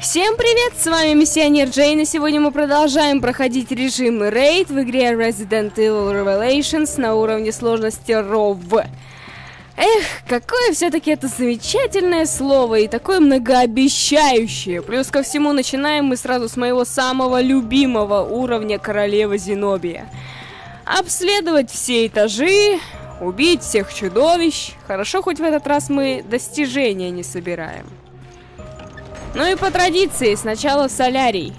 Всем привет, с вами Миссионер Джейн, и сегодня мы продолжаем проходить режим рейд в игре Resident Evil Revelations на уровне сложности ROV. Эх, какое все-таки это замечательное слово и такое многообещающее. Плюс ко всему начинаем мы сразу с моего самого любимого уровня Королевы Зенобия. Обследовать все этажи, убить всех чудовищ. Хорошо, хоть в этот раз мы достижения не собираем. Ну и по традиции, сначала солярий.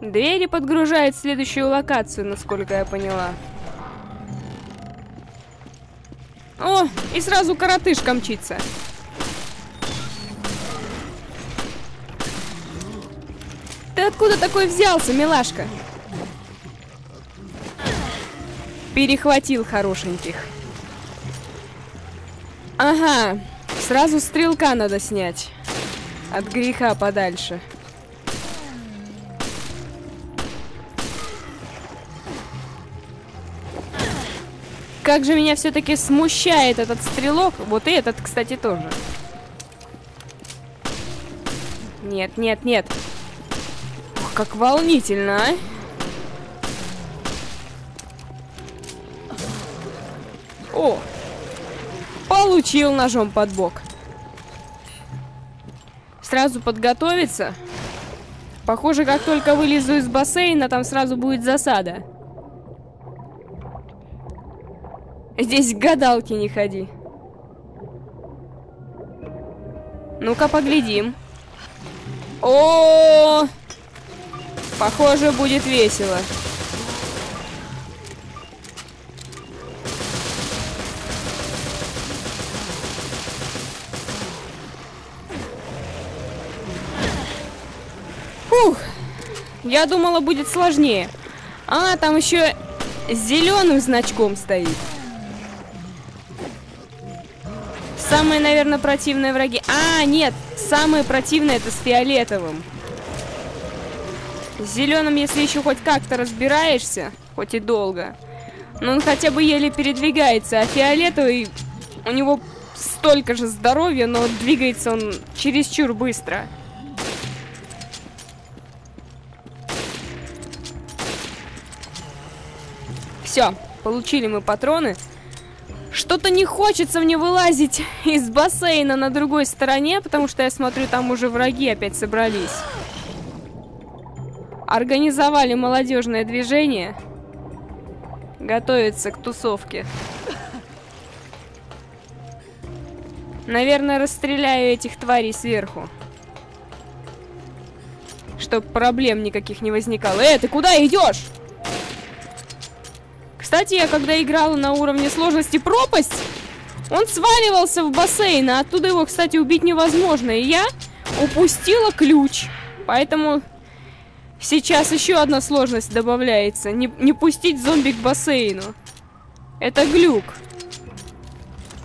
Двери подгружают следующую локацию, насколько я поняла. О, и сразу коротышка мчится. Ты откуда такой взялся, милашка? Перехватил хорошеньких. Ага, сразу стрелка надо снять. От греха подальше. Как же меня все-таки смущает этот стрелок. Вот и этот, кстати, тоже. Нет, нет, нет. Ох, как волнительно, а. О, Получил ножом под бок. Сразу подготовиться. Похоже, как только вылезу из бассейна, там сразу будет засада. Здесь к гадалке не ходи. Ну-ка, поглядим. О, -о, О! Похоже, будет весело. Фух, я думала будет сложнее. А, там еще зеленым значком стоит. Самые, наверное, противные враги. А, нет, самые противные это с фиолетовым. С зеленым, если еще хоть как-то разбираешься, хоть и долго, но он хотя бы еле передвигается, а фиолетовый, у него столько же здоровья, но двигается он чересчур быстро. Все, получили мы патроны. Что-то не хочется мне вылазить из бассейна на другой стороне, потому что я смотрю, там уже враги опять собрались. Организовали молодежное движение. Готовится к тусовке. Наверное, расстреляю этих тварей сверху. Чтоб проблем никаких не возникало. Э, ты куда идешь? Кстати, я когда играла на уровне сложности пропасть, он сваливался в бассейн, а оттуда его, кстати, убить невозможно. И я упустила ключ. Поэтому сейчас еще одна сложность добавляется. Не, не пустить зомби к бассейну. Это глюк.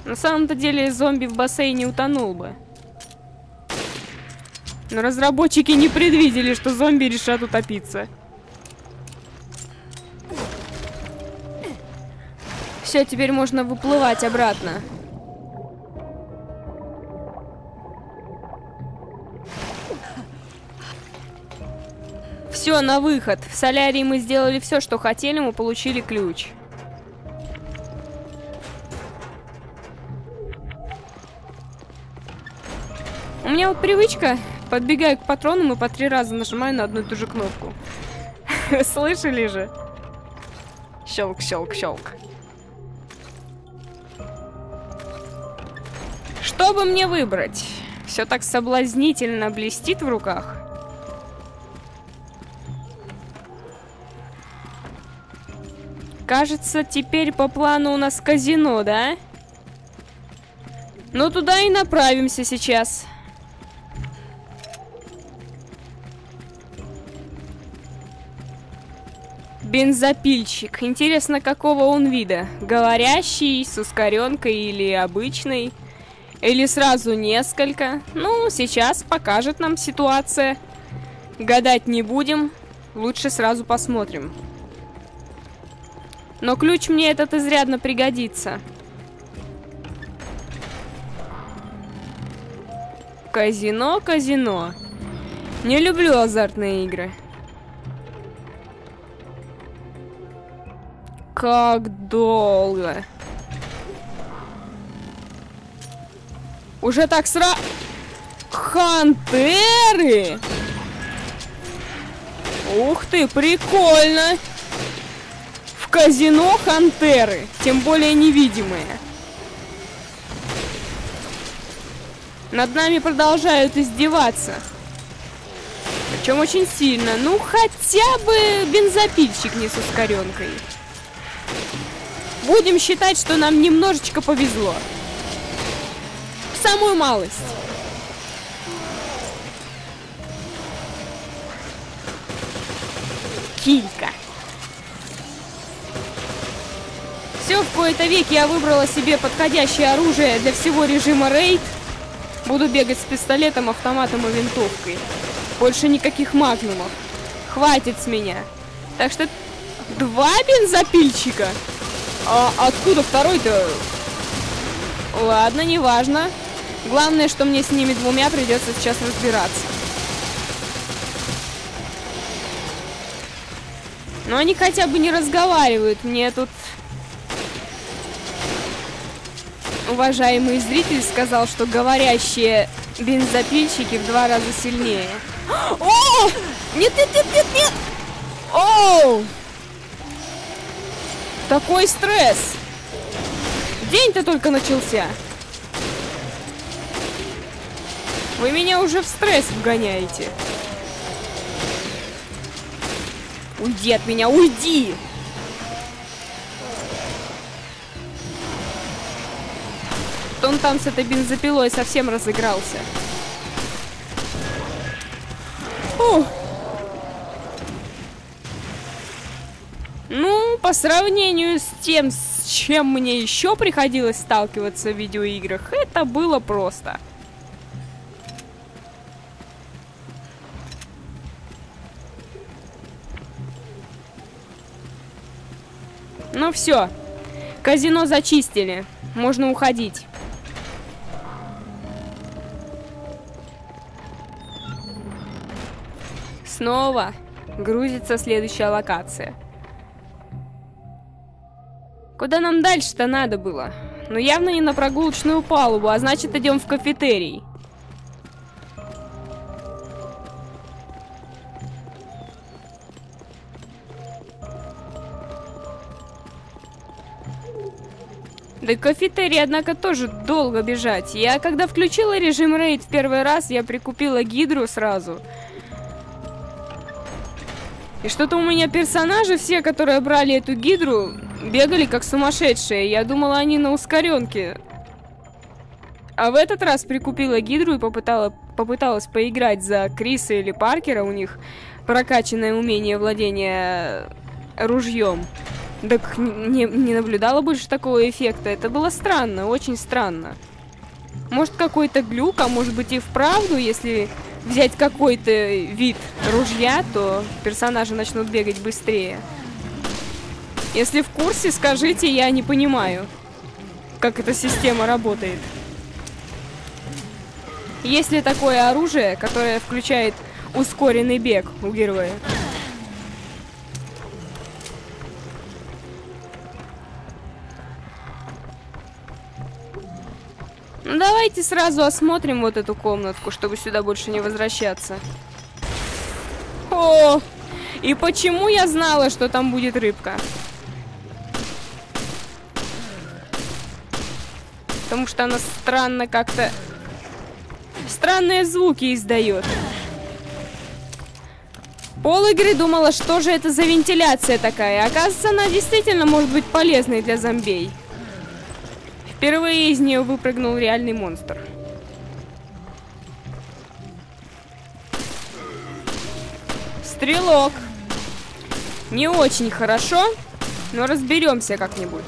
На самом-то деле зомби в бассейне утонул бы. Но разработчики не предвидели, что зомби решат утопиться. Все, теперь можно выплывать обратно. Все, на выход. В солярии мы сделали все, что хотели, мы получили ключ. У меня вот привычка, подбегаю к патронам и по три раза нажимаю на одну и ту же кнопку. Слышали же? Щелк, Что бы мне выбрать? Все так соблазнительно блестит в руках. Кажется, теперь по плану у нас казино, да? Ну, туда и направимся сейчас. Бензопильщик. Интересно, какого он вида? Говорящий, с ускоренкой или обычный? Или сразу несколько? Ну, сейчас покажет нам ситуация. Гадать не будем, лучше сразу посмотрим. Но ключ мне этот изрядно пригодится. Казино, казино. Не люблю азартные игры. Как долго. Уже так сра... Хантеры! Ух ты, прикольно! В казино хантеры, тем более невидимые. Над нами продолжают издеваться. Причем очень сильно. Ну, хотя бы бензопильщик не с ускоренкой. Будем считать, что нам немножечко повезло. Самую малость. Килька. Все, в кои-то веки я выбрала себе подходящее оружие для всего режима рейд. Буду бегать с пистолетом, автоматом и винтовкой. Больше никаких магнумов. Хватит с меня. Так что два бензопильщика? А откуда второй-то? Ладно, неважно. Главное, что мне с ними двумя придется сейчас разбираться. Но они хотя бы не разговаривают. Мне тут уважаемый зритель сказал, что говорящие бензопильщики в два раза сильнее. О! Нет, нет, нет, нет, нет! Оу! Такой стресс! День-то только начался. Вы меня уже в стресс вгоняете. Уйди от меня, уйди! Он там с этой бензопилой совсем разыгрался. Фух. Ну, по сравнению с тем, с чем мне еще приходилось сталкиваться в видеоиграх, это было просто. Ну все, казино зачистили, можно уходить. Снова грузится следующая локация. Куда нам дальше-то надо было? Ну явно не на прогулочную палубу, а значит идем в кафетерий. Да кафетерий, однако, тоже долго бежать. Я когда включила режим рейд в первый раз, я прикупила гидру сразу. И что-то у меня персонажи, все, которые брали эту гидру, бегали как сумасшедшие. Я думала, они на ускоренке. А в этот раз прикупила гидру и попытала, попыталась поиграть за Криса или Паркера. У них прокачанное умение владения ружьем. Так не, не наблюдала больше такого эффекта. Это было странно, очень странно. Может какой-то глюк, а может быть и вправду, если взять какой-то вид ружья, то персонажи начнут бегать быстрее. Если в курсе, скажите, я не понимаю, как эта система работает. Есть ли такое оружие, которое включает ускоренный бег у героя? Ну давайте сразу осмотрим вот эту комнатку, чтобы сюда больше не возвращаться. О, и почему я знала, что там будет рыбка? Потому что она странно как-то... Странные звуки издает. Пол игры думала, что же это за вентиляция такая. Оказывается, она действительно может быть полезной для зомбей. Впервые из нее выпрыгнул реальный монстр. Стрелок. Не очень хорошо, но разберемся как-нибудь.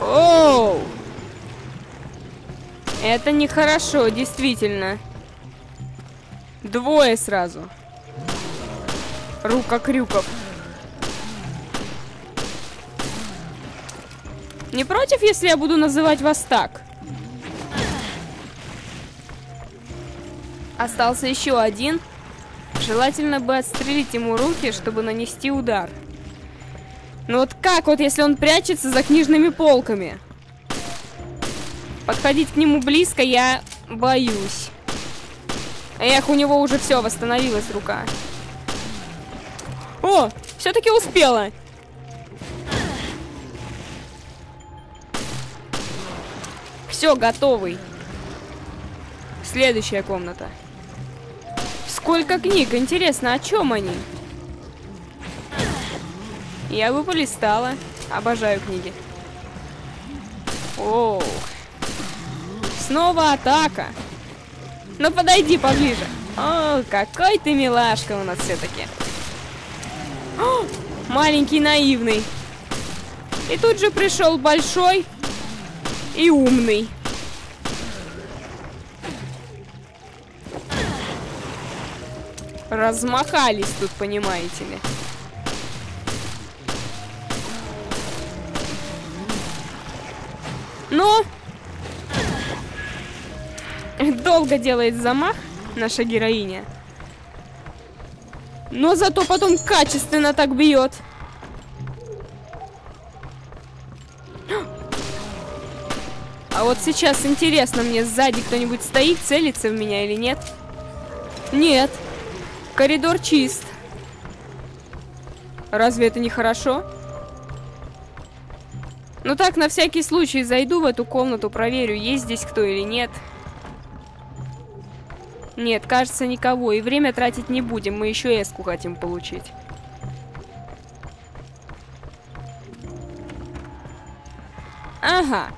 Оу! Это нехорошо, действительно. Двое сразу. Рука Крюков. Не против, если я буду называть вас так? Остался еще один. Желательно бы отстрелить ему руки, чтобы нанести удар. Но вот как вот, если он прячется за книжными полками? Подходить к нему близко я боюсь. Эх, у него уже все, восстановилась рука. О, все-таки успела. Все, готовый. Следующая комната. Сколько книг, интересно, о чем они? Я бы полистала. Обожаю книги. О, снова атака. Ну подойди поближе. О, какой ты милашка у нас все-таки. Маленький наивный. И тут же пришел большой и умный. Размахались тут, понимаете ли. Но... Долго делает замах наша героиня. Но зато потом качественно так бьет. А вот сейчас интересно мне, сзади кто-нибудь стоит, целится в меня или нет? Нет. Коридор чист. Разве это не хорошо? Ну так, на всякий случай зайду в эту комнату, проверю, есть здесь кто или нет. Нет, кажется, никого. И время тратить не будем, мы еще эску хотим получить. Ага.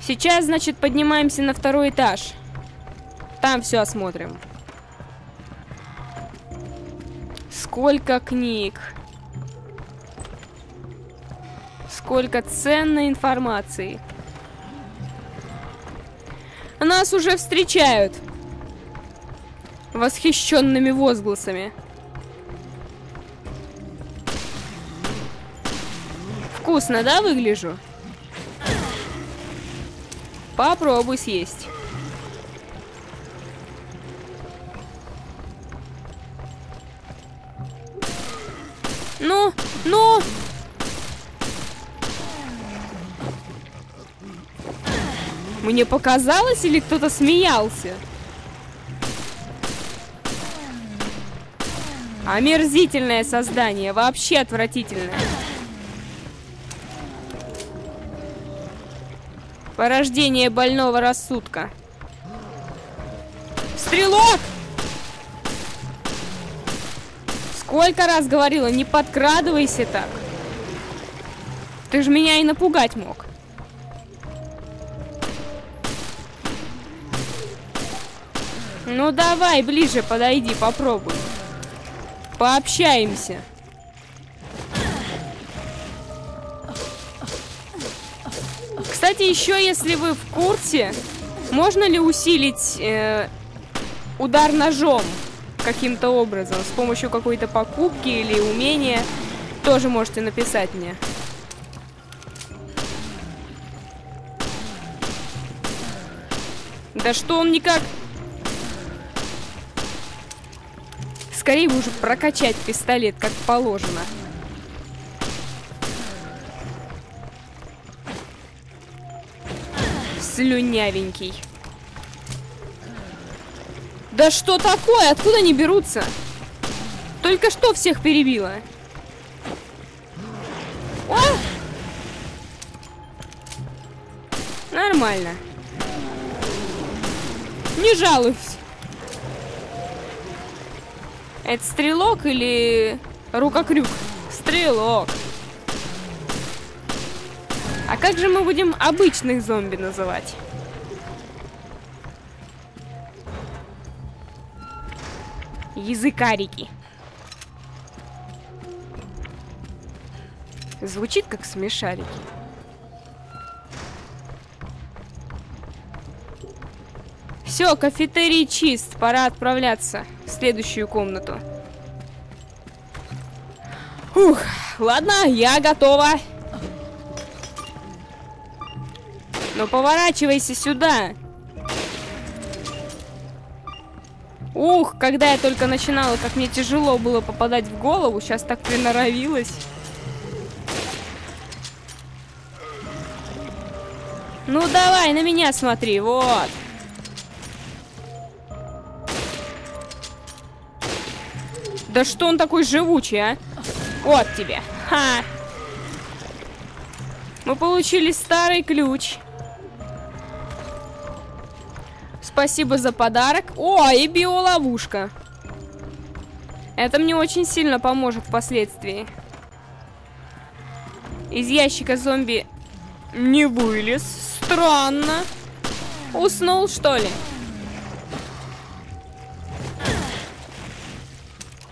Сейчас, значит, поднимаемся на второй этаж. Там все осмотрим. Сколько книг. Сколько ценной информации. Нас уже встречают. Восхищенными возгласами. Вкусно, да, выгляжу? Попробуй съесть. Ну, ну! Мне показалось или кто-то смеялся? Омерзительное создание, вообще отвратительное. Порождение больного рассудка. Стрелок! Сколько раз говорила, не подкрадывайся так. Ты же меня и напугать мог. Ну давай, ближе подойди, попробуй. Пообщаемся. Кстати, еще если вы в курсе, можно ли усилить э, удар ножом каким-то образом, с помощью какой-то покупки или умения, тоже можете написать мне. Да что он никак... Скорее бы уже прокачать пистолет, как положено. слюнявенький. Да что такое? Откуда они берутся? Только что всех перебила. О! Нормально. Не жалуюсь. Это стрелок или рукокрюк? Стрелок. А как же мы будем обычных зомби называть? Языкарики. Звучит как смешарики. Все, кафетерий чист. Пора отправляться в следующую комнату. Ух, ладно, я готова. Ну поворачивайся сюда. Ух, когда я только начинала, как мне тяжело было попадать в голову, сейчас так приноровилась. Ну давай, на меня смотри, вот. Да что он такой живучий, а? Вот тебе. Ха! Мы получили старый ключ. Спасибо за подарок. О, и биоловушка. Это мне очень сильно поможет впоследствии. Из ящика зомби не вылез. Странно. Уснул, что ли?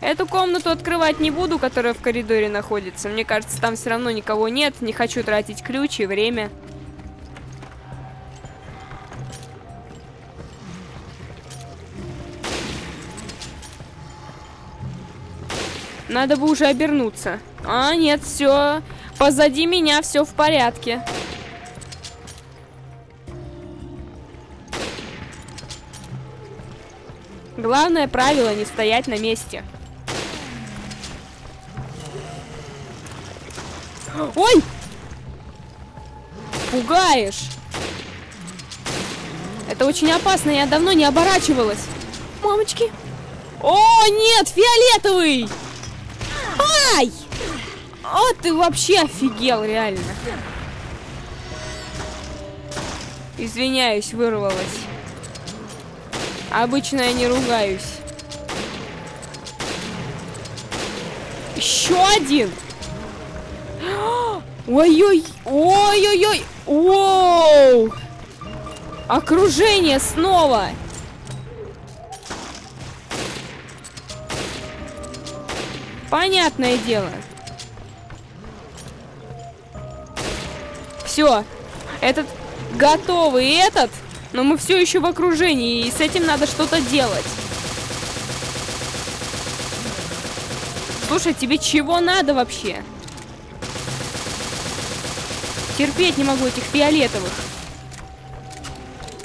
Эту комнату открывать не буду, которая в коридоре находится. Мне кажется, там все равно никого нет. Не хочу тратить ключ и время. Надо бы уже обернуться. А, нет, все. Позади меня все в порядке. Главное правило не стоять на месте. Ой! Пугаешь! Это очень опасно, я давно не оборачивалась. Мамочки! О, нет, фиолетовый! Ай! О, ты вообще офигел, реально. Извиняюсь, вырвалась. Обычно я не ругаюсь. Еще один! Ой-ой, ой-ой-ой, воу! Окружение снова! Понятное дело. Все, этот готовый этот, но мы все еще в окружении, и с этим надо что-то делать. Слушай, тебе чего надо вообще? Терпеть не могу этих фиолетовых.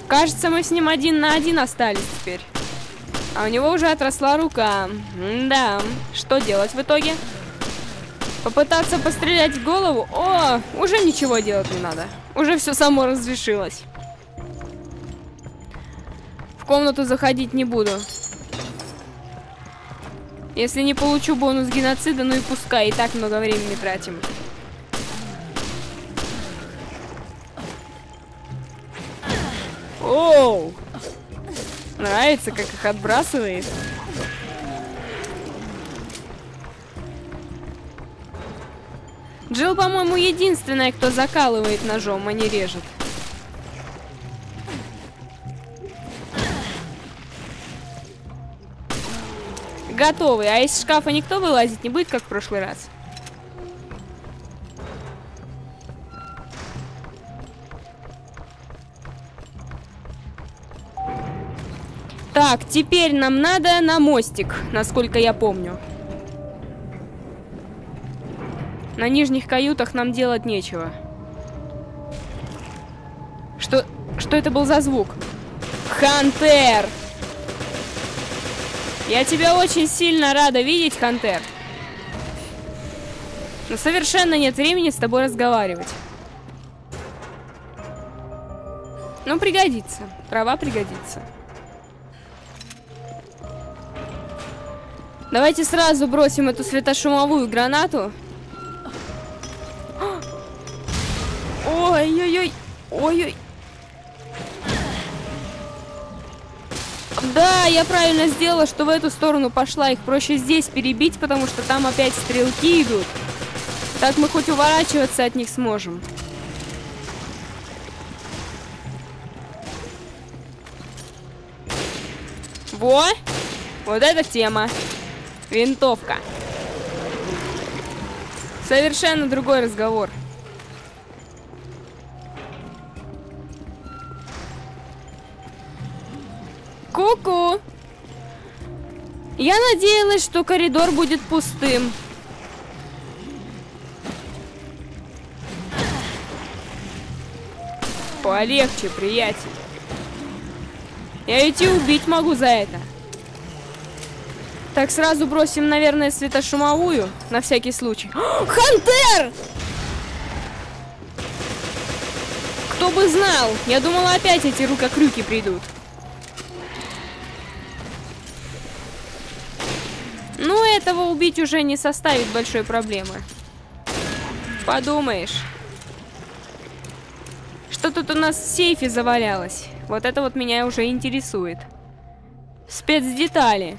Кажется, мы с ним один на один остались теперь. А у него уже отросла рука. М да, что делать в итоге? Попытаться пострелять в голову? О, уже ничего делать не надо. Уже все само разрешилось. В комнату заходить не буду. Если не получу бонус геноцида, ну и пускай, и так много времени тратим. Оу! Нравится, как их отбрасывает. Джилл, по-моему, единственная, кто закалывает ножом, а не режет. Готовый. А из шкафа никто вылазить не будет, как в прошлый раз? Так, теперь нам надо на мостик, насколько я помню. На нижних каютах нам делать нечего. Что, что это был за звук? Хантер! Я тебя очень сильно рада видеть, Хантер. Но совершенно нет времени с тобой разговаривать. Ну, пригодится. Трава пригодится. Давайте сразу бросим эту светошумовую гранату. Ой-ой-ой. Ой-ой. Да, я правильно сделала, что в эту сторону пошла. Их проще здесь перебить, потому что там опять стрелки идут. Так мы хоть уворачиваться от них сможем. Во! Вот эта тема. Винтовка. Совершенно другой разговор. Ку-ку! Я надеялась, что коридор будет пустым. Полегче, приятель. Я ведь и убить могу за это. Так, сразу бросим, наверное, светошумовую, на всякий случай. Хантер! Кто бы знал, я думала опять эти рукокрюки придут. Ну, этого убить уже не составит большой проблемы. Подумаешь. Что тут у нас в сейфе завалялось? Вот это вот меня уже интересует. Спецдетали.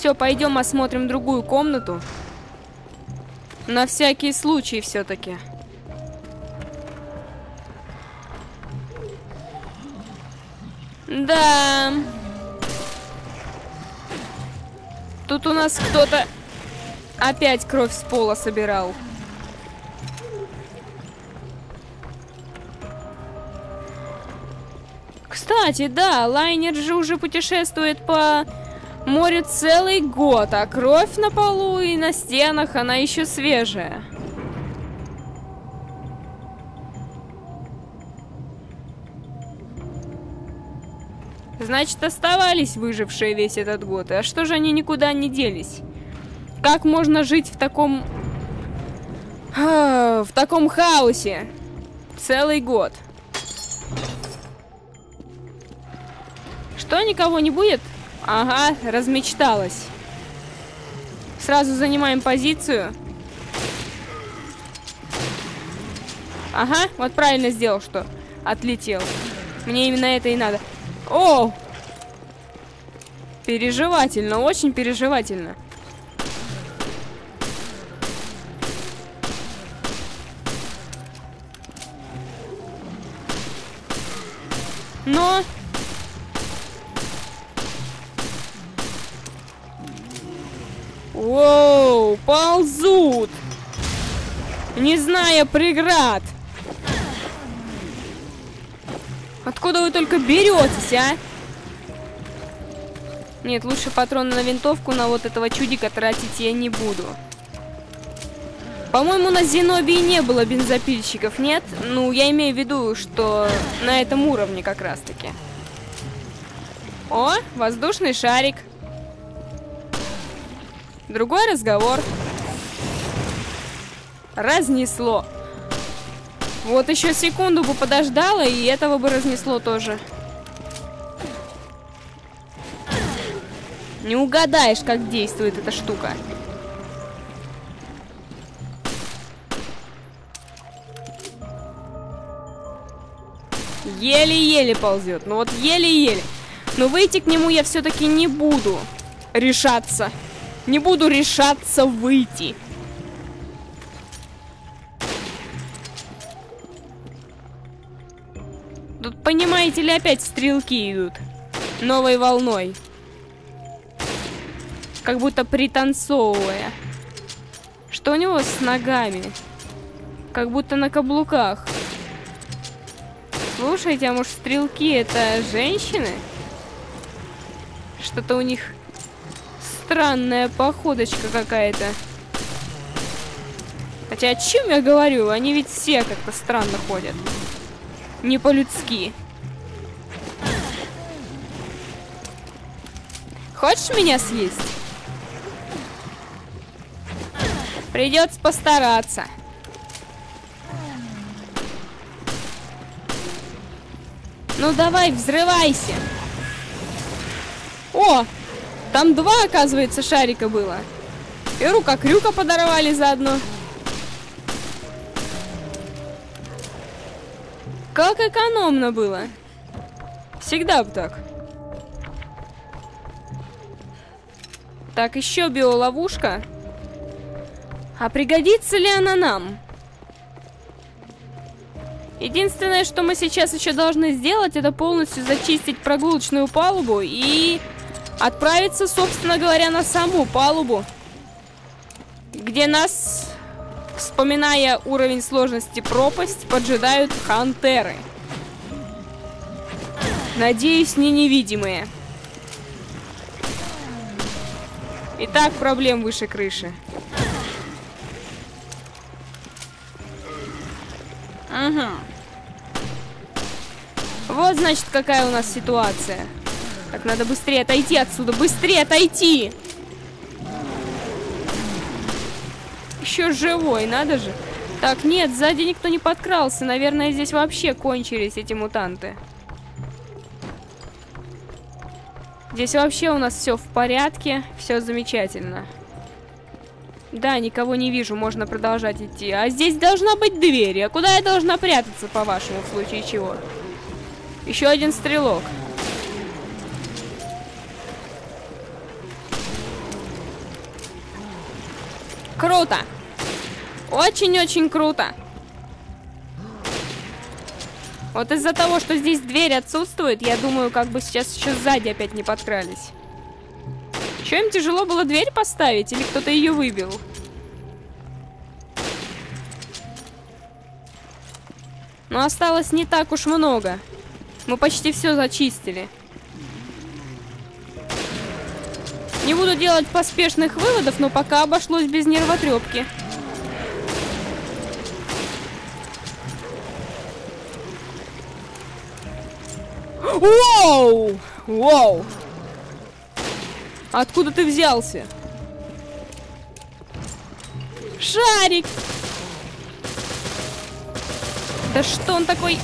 Все, пойдем осмотрим другую комнату. На всякий случай все-таки. Да. Тут у нас кто-то опять кровь с пола собирал. Кстати, да, лайнер же уже путешествует по морю целый год, а кровь на полу и на стенах, она еще свежая. Значит, оставались выжившие весь этот год. А что же они никуда не делись? Как можно жить в таком... в таком хаосе? Целый год. Что, никого не будет? Ага, размечталась. Сразу занимаем позицию. Ага, вот правильно сделал, что отлетел. Мне именно это и надо. О! Переживательно, очень переживательно. Но... Воу, ползут! Не зная преград! Откуда вы только беретесь, а? Нет, лучше патроны на винтовку на вот этого чудика тратить я не буду. По-моему, на Зенобии не было бензопильщиков, нет? Ну, я имею в виду, что на этом уровне как раз-таки. О, воздушный шарик. Другой разговор. Разнесло. Вот еще секунду бы подождала, и этого бы разнесло тоже. Не угадаешь, как действует эта штука. Еле-еле ползет. Ну вот еле-еле. Но выйти к нему я все-таки не буду решаться. Не буду решаться выйти. Тут, понимаете ли, опять стрелки идут. Новой волной. Как будто пританцовывая. Что у него с ногами? Как будто на каблуках. Слушайте, а может стрелки это женщины? Что-то у них странная походочка какая-то. Хотя о чем я говорю? Они ведь все как-то странно ходят. Не по-людски. Хочешь меня съесть? Придется постараться. Ну давай, взрывайся. О, там два, оказывается, шарика было. И рука крюка подорвали заодно. Как экономно было. Всегда бы так. Так, еще биоловушка. А пригодится ли она нам? Единственное, что мы сейчас еще должны сделать, это полностью зачистить прогулочную палубу и отправиться, собственно говоря, на саму палубу, где нас Вспоминая уровень сложности пропасть, поджидают хантеры. Надеюсь, не невидимые. Итак, проблем выше крыши. Угу. Вот, значит, какая у нас ситуация. Так, надо быстрее отойти отсюда. Быстрее отойти! Еще живой, надо же. Так, нет, сзади никто не подкрался. Наверное, здесь вообще кончились эти мутанты. Здесь вообще у нас все в порядке, все замечательно. Да, никого не вижу, можно продолжать идти. А здесь должна быть дверь. А куда я должна прятаться, по-вашему, в случае чего? Еще один стрелок. Круто! Очень-очень круто! Вот из-за того, что здесь дверь отсутствует, я думаю, как бы сейчас еще сзади опять не подкрались. Че, им тяжело было дверь поставить? Или кто-то ее выбил? Но осталось не так уж много. Мы почти все зачистили. Не буду делать поспешных выводов, но пока обошлось без нервотрепки. Воу! Воу! Откуда ты взялся? Шарик! Да что он такой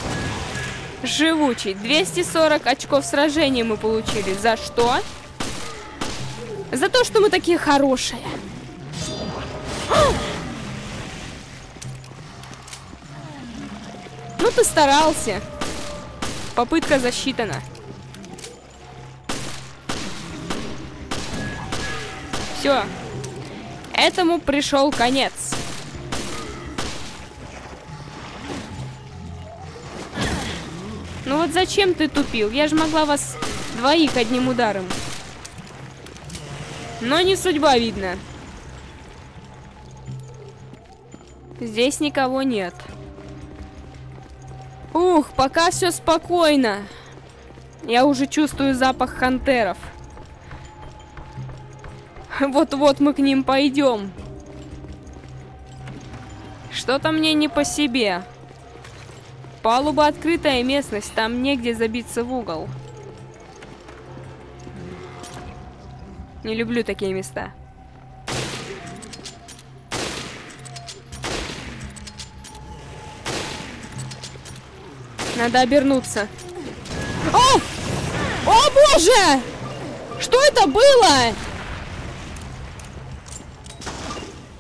живучий? 240 очков сражения мы получили. За что? За то, что мы такие хорошие. Ну ты старался. Попытка засчитана. Все. Этому пришел конец. Ну вот зачем ты тупил? Я же могла вас двоих одним ударом. Но не судьба, видно. Здесь никого нет. Ух, пока все спокойно. Я уже чувствую запах хантеров. Вот-вот мы к ним пойдем. Что-то мне не по себе. Палуба открытая местность, там негде забиться в угол. Не люблю такие места. Надо обернуться. О! О боже! Что это было?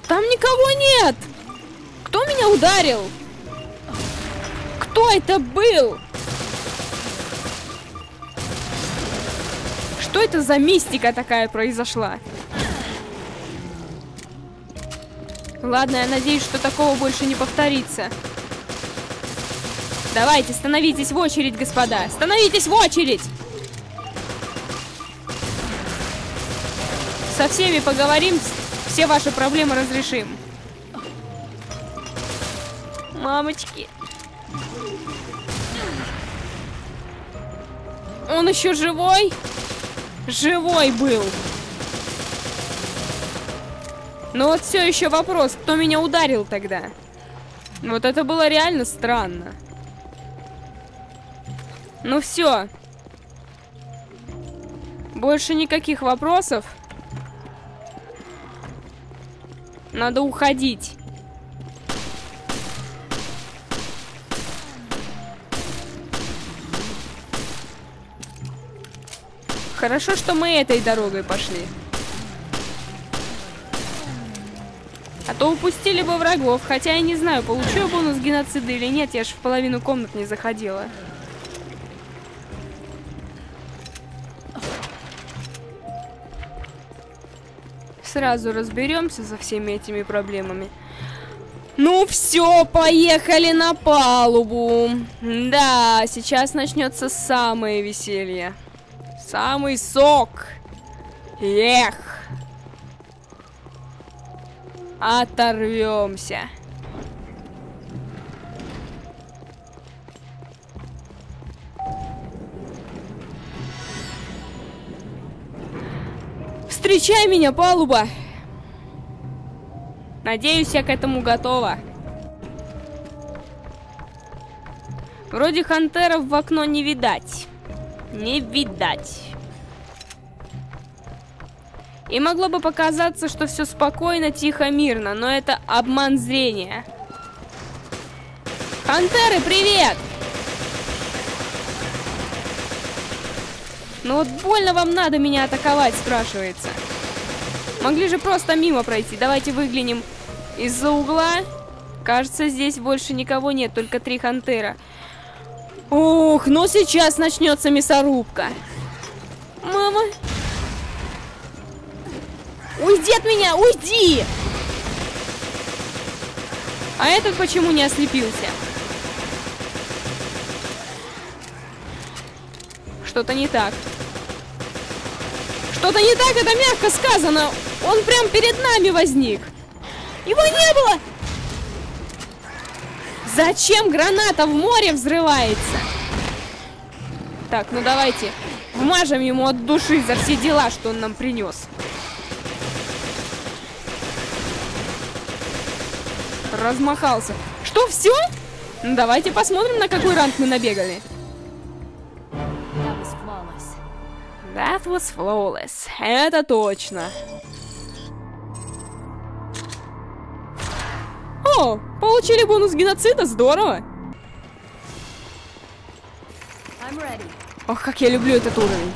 Там никого нет! Кто меня ударил? Кто это был? Что это за мистика такая произошла? Ладно, я надеюсь, что такого больше не повторится. Давайте, становитесь в очередь, господа. Становитесь в очередь! Со всеми поговорим, все ваши проблемы разрешим. Мамочки. Он еще живой? Живой был. Но вот все еще вопрос, кто меня ударил тогда? Вот это было реально странно. Ну все. Больше никаких вопросов. Надо уходить. Хорошо, что мы этой дорогой пошли. А то упустили бы врагов, хотя я не знаю, получу я бонус геноцида или нет, я же в половину комнат не заходила. сразу разберемся со всеми этими проблемами. Ну все, поехали на палубу. Да, сейчас начнется самое веселье. Самый сок. Эх. Оторвемся. Встречай меня, палуба! Надеюсь, я к этому готова. Вроде хантеров в окно не видать. Не видать. И могло бы показаться, что все спокойно, тихо, мирно, но это обман зрения. Хантеры, привет! Ну вот больно вам надо меня атаковать, спрашивается. Могли же просто мимо пройти. Давайте выглянем из-за угла. Кажется, здесь больше никого нет, только три хантера. Ух, ну сейчас начнется мясорубка. Мама. Уйди от меня, уйди! А этот почему не ослепился? Что-то не так. Что-то не так, это мягко сказано. Он прям перед нами возник. Его не было! Зачем граната в море взрывается? Так, ну давайте вмажем ему от души за все дела, что он нам принес. Размахался. Что, все? Ну, давайте посмотрим, на какой ранг мы набегали. That was flawless. Это точно. О, получили бонус геноцида, здорово. Ох, как я люблю этот уровень.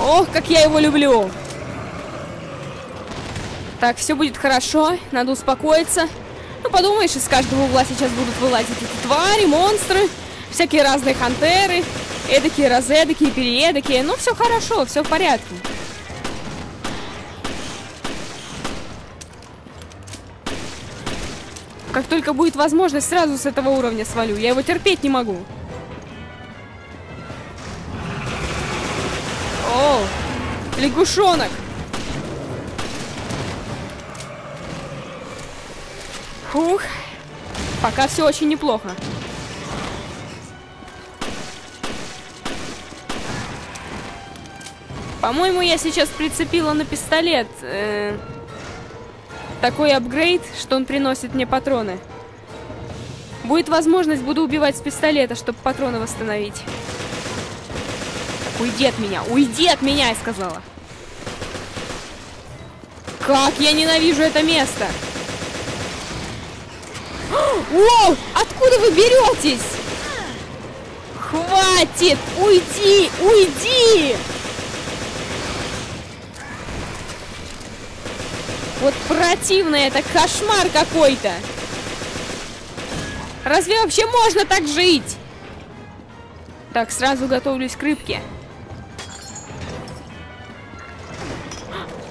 Ох, как я его люблю. Так, все будет хорошо, надо успокоиться. Ну, подумаешь, из каждого угла сейчас будут вылазить эти твари, монстры, всякие разные хантеры, эдакие, разэдакие, переэдакие. Ну, все хорошо, все в порядке. Как только будет возможность, сразу с этого уровня свалю. Я его терпеть не могу. О, лягушонок. Фух. Пока все очень неплохо. По-моему, я сейчас прицепила на пистолет э, такой апгрейд, что он приносит мне патроны. Будет возможность, буду убивать с пистолета, чтобы патроны восстановить. Уйди от меня, уйди от меня, я сказала. Как я ненавижу это место! Воу! Откуда вы беретесь? Хватит! Уйди! Уйди! Вот противно это, кошмар какой-то. Разве вообще можно так жить? Так, сразу готовлюсь к рыбке.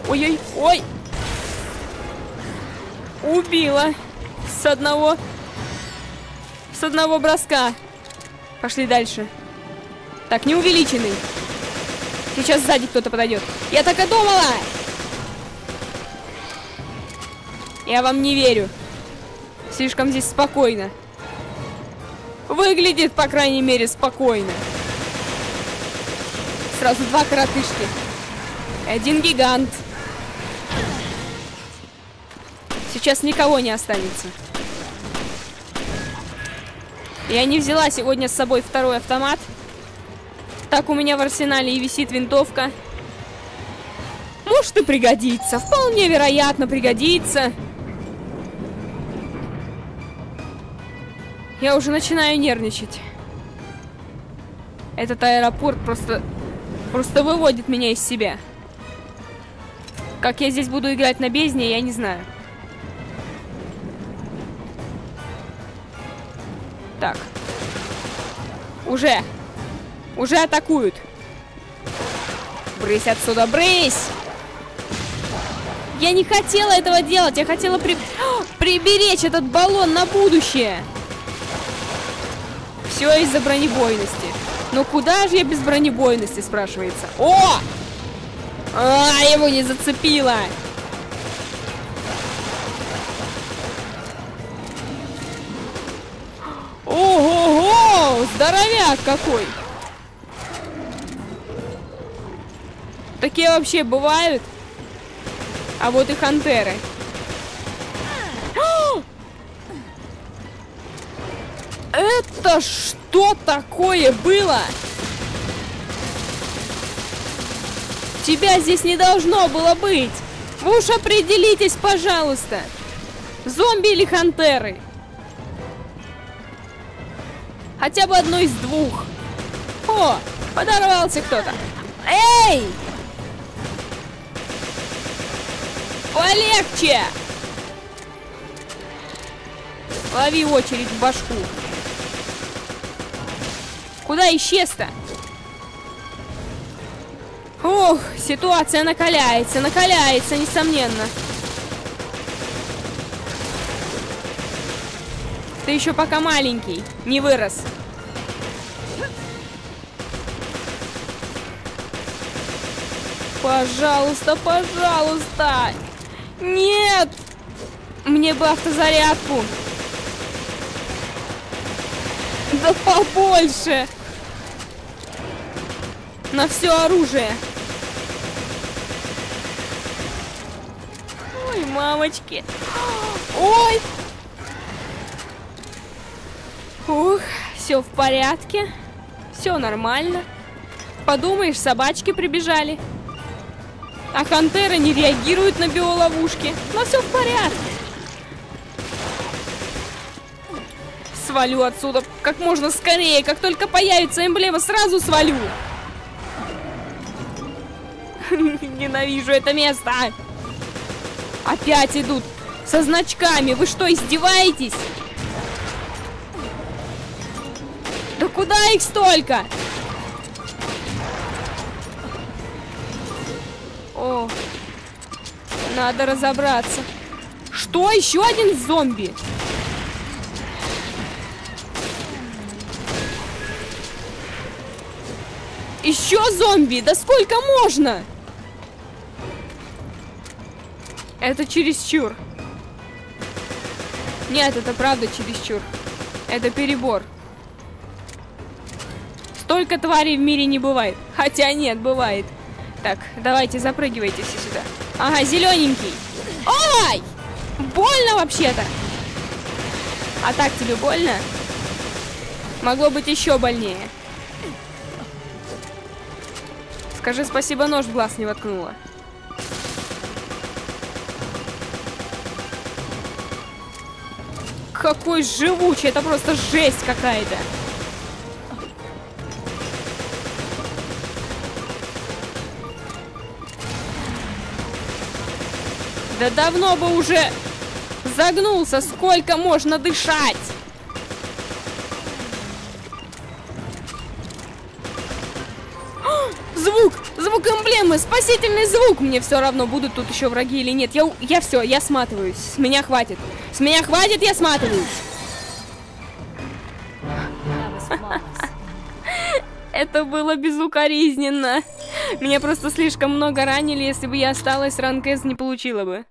Ой-ой, ой! Убила. С одного... С одного броска. Пошли дальше. Так, не увеличенный. Сейчас сзади кто-то подойдет. Я так и думала! Я вам не верю. Слишком здесь спокойно. Выглядит, по крайней мере, спокойно. Сразу два коротышки. Один гигант. Сейчас никого не останется. Я не взяла сегодня с собой второй автомат. Так у меня в арсенале и висит винтовка. Может и пригодится. Вполне вероятно пригодится. Я уже начинаю нервничать. Этот аэропорт просто... Просто выводит меня из себя. Как я здесь буду играть на бездне, я не знаю. Так. Уже. Уже атакуют. Брысь отсюда, брысь! Я не хотела этого делать, я хотела при... приберечь этот баллон на будущее. Все из-за бронебойности. Но куда же я без бронебойности, спрашивается? О! А, его не зацепило. Ого-го! Здоровяк какой! Такие вообще бывают? А вот и хантеры. Это что такое было? Тебя здесь не должно было быть. Вы уж определитесь, пожалуйста. Зомби или хантеры? Хотя бы одно из двух. О, подорвался кто-то. Эй! Полегче! Лови очередь в башку. Куда исчез-то? Ох, ситуация накаляется, накаляется, несомненно. Ты еще пока маленький, не вырос. Пожалуйста, пожалуйста. Нет! Мне бы автозарядку. Да побольше. На все оружие. Ой, мамочки. Ой. Ух, все в порядке. Все нормально. Подумаешь, собачки прибежали. А хантеры не реагируют на биоловушки. Но все в порядке. Свалю отсюда как можно скорее. Как только появится эмблема, сразу свалю. Ненавижу это место. Опять идут со значками. Вы что, издеваетесь? Да куда их столько? О, надо разобраться. Что? Еще один зомби? Еще зомби? Да сколько можно? Это чересчур. Нет, это правда чересчур. Это перебор. Столько тварей в мире не бывает. Хотя нет, бывает. Так, давайте, запрыгивайте все сюда. Ага, зелененький. Ой! Больно вообще-то. А так тебе больно? Могло быть еще больнее. Скажи спасибо, нож в глаз не воткнула. Какой живучий, это просто жесть какая-то. Да давно бы уже загнулся, сколько можно дышать. Звук! Эмблемы! Спасительный звук! Мне все равно, будут тут еще враги или нет. Я, я все, я сматываюсь. С меня хватит. С меня хватит, я сматываюсь. Это было безукоризненно. Меня просто слишком много ранили, если бы я осталась, ранг С не получила бы.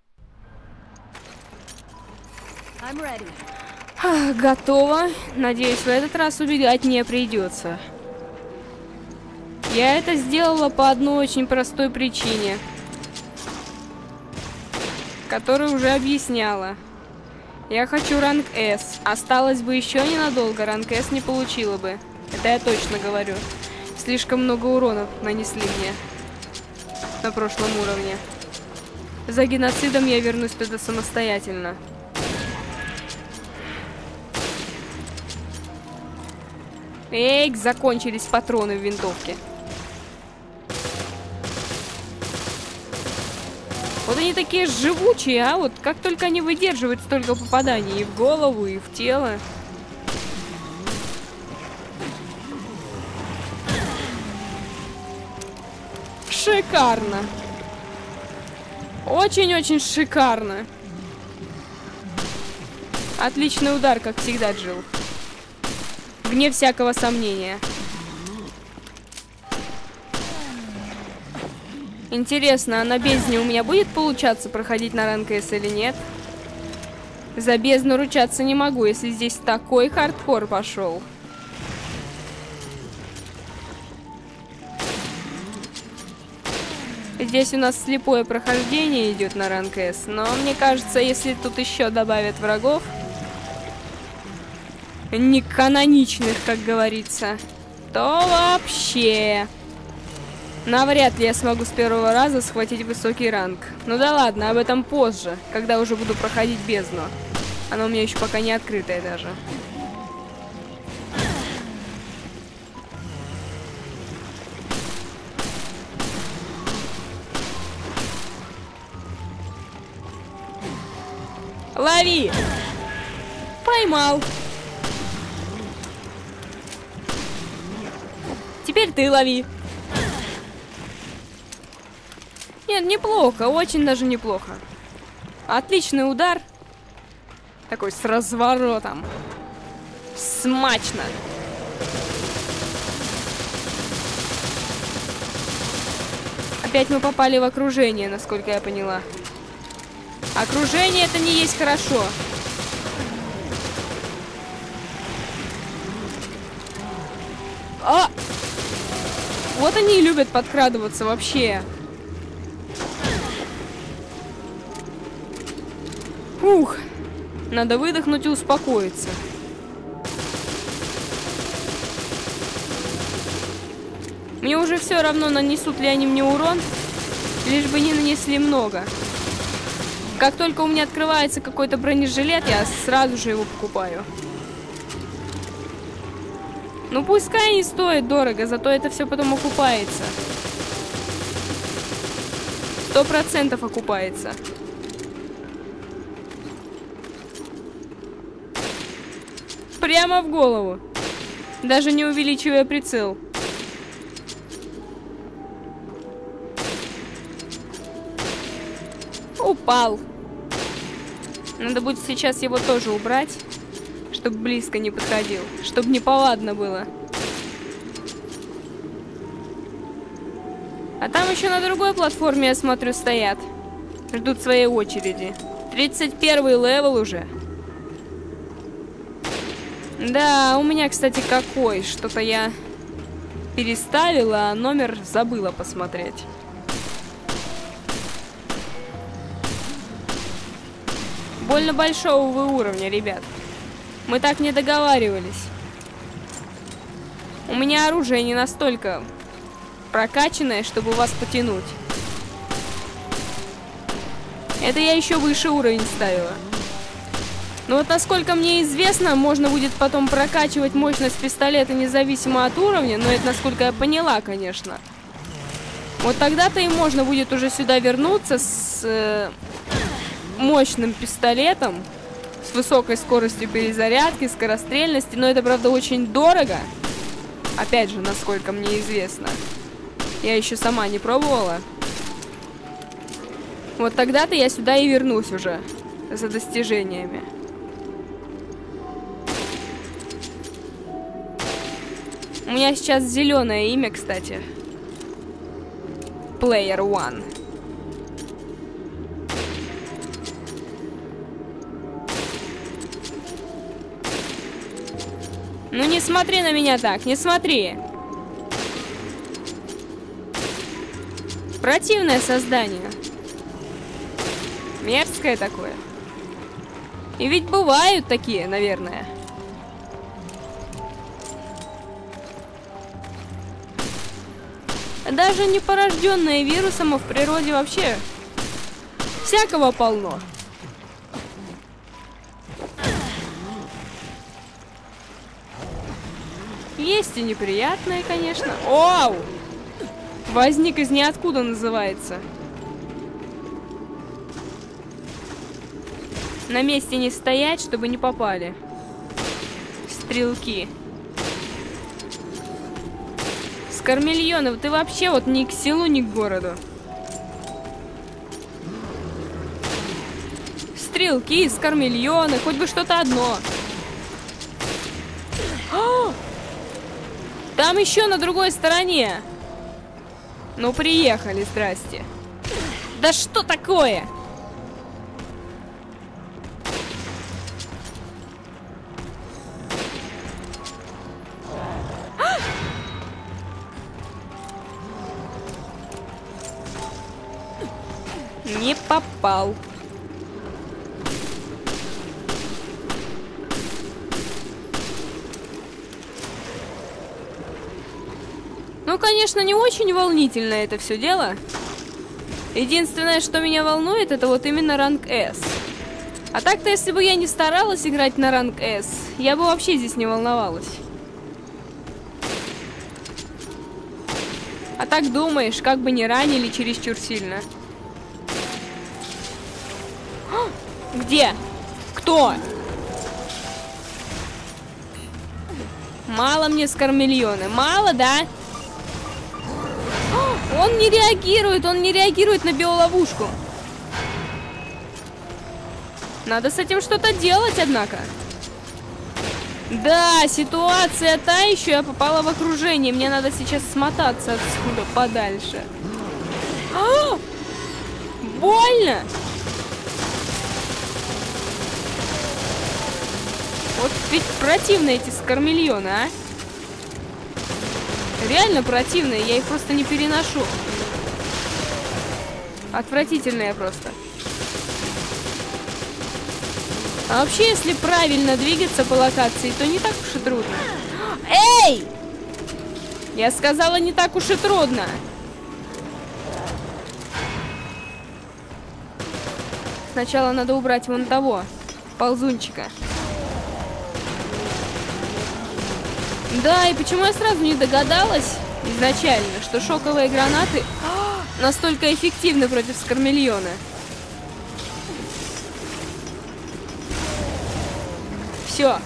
Готово. Надеюсь, в этот раз убегать не придется. Я это сделала по одной очень простой причине. Которую уже объясняла. Я хочу ранг С. Осталось бы еще ненадолго, ранг С не получила бы. Это я точно говорю. Слишком много урона нанесли мне. На прошлом уровне. За геноцидом я вернусь туда самостоятельно. Эй, закончились патроны в винтовке. Они такие живучие, а? Вот как только они выдерживают столько попаданий и в голову, и в тело. Шикарно. Очень-очень шикарно. Отличный удар, как всегда, Джилл. Вне всякого сомнения. Интересно, а на бездне у меня будет получаться проходить на ранг С или нет? За бездну ручаться не могу, если здесь такой хардкор пошел. Здесь у нас слепое прохождение идет на ранг С, но мне кажется, если тут еще добавят врагов, не каноничных, как говорится, то вообще... Навряд ли я смогу с первого раза схватить высокий ранг. Ну да ладно, об этом позже, когда уже буду проходить бездну. Она у меня еще пока не открытая даже. Лови! Поймал. Теперь ты лови. Нет, неплохо, очень даже неплохо. Отличный удар. Такой с разворотом. Смачно. Опять мы попали в окружение, насколько я поняла. Окружение это не есть хорошо. А! Вот они и любят подкрадываться вообще. Ух, надо выдохнуть и успокоиться. Мне уже все равно, нанесут ли они мне урон, лишь бы не нанесли много. Как только у меня открывается какой-то бронежилет, я сразу же его покупаю. Ну пускай не стоит дорого, зато это все потом окупается. Сто процентов окупается. Прямо в голову. Даже не увеличивая прицел. Упал. Надо будет сейчас его тоже убрать, чтобы близко не подходил, чтобы не повадно было. А там еще на другой платформе, я смотрю, стоят. Ждут своей очереди. 31 level уже. Да, у меня, кстати, какой. Что-то я переставила, а номер забыла посмотреть. Больно большого вы уровня, ребят. Мы так не договаривались. У меня оружие не настолько прокачанное, чтобы вас потянуть. Это я еще выше уровень ставила. Но вот насколько мне известно, можно будет потом прокачивать мощность пистолета независимо от уровня, но это насколько я поняла, конечно. Вот тогда-то и можно будет уже сюда вернуться с э, мощным пистолетом, с высокой скоростью перезарядки, скорострельности, но это, правда, очень дорого. Опять же, насколько мне известно. Я еще сама не пробовала. Вот тогда-то я сюда и вернусь уже за достижениями. У меня сейчас зеленое имя, кстати. Player One. Ну не смотри на меня так, не смотри. Противное создание. Мерзкое такое. И ведь бывают такие, наверное. Даже не порожденные вирусом, а в природе вообще всякого полно. Есть и неприятное, конечно. Оу! Возник из ниоткуда называется. На месте не стоять, чтобы не попали. Стрелки. Скормильонов, ты вообще вот ни к селу, ни к городу. Стрелки, скормильоны, хоть бы что-то одно. О! Там еще на другой стороне. Ну, приехали, здрасте. Да что такое? попал. Ну, конечно, не очень волнительно это все дело. Единственное, что меня волнует, это вот именно ранг S. А так-то, если бы я не старалась играть на ранг S, я бы вообще здесь не волновалась. А так думаешь, как бы не ранили чересчур сильно. Где? Кто? Мало мне скормильоны. Мало, да? Он не реагирует, он не реагирует на биоловушку. Надо с этим что-то делать, однако. Да, ситуация та еще, я попала в окружение. Мне надо сейчас смотаться отсюда подальше. А! Больно! Вот ведь противны эти скормильоны, а? Реально противные, я их просто не переношу. Отвратительные просто. А вообще, если правильно двигаться по локации, то не так уж и трудно. Эй! Я сказала, не так уж и трудно. Сначала надо убрать вон того, ползунчика. Да, и почему я сразу не догадалась изначально, что шоковые гранаты настолько эффективны против скормильона? Все.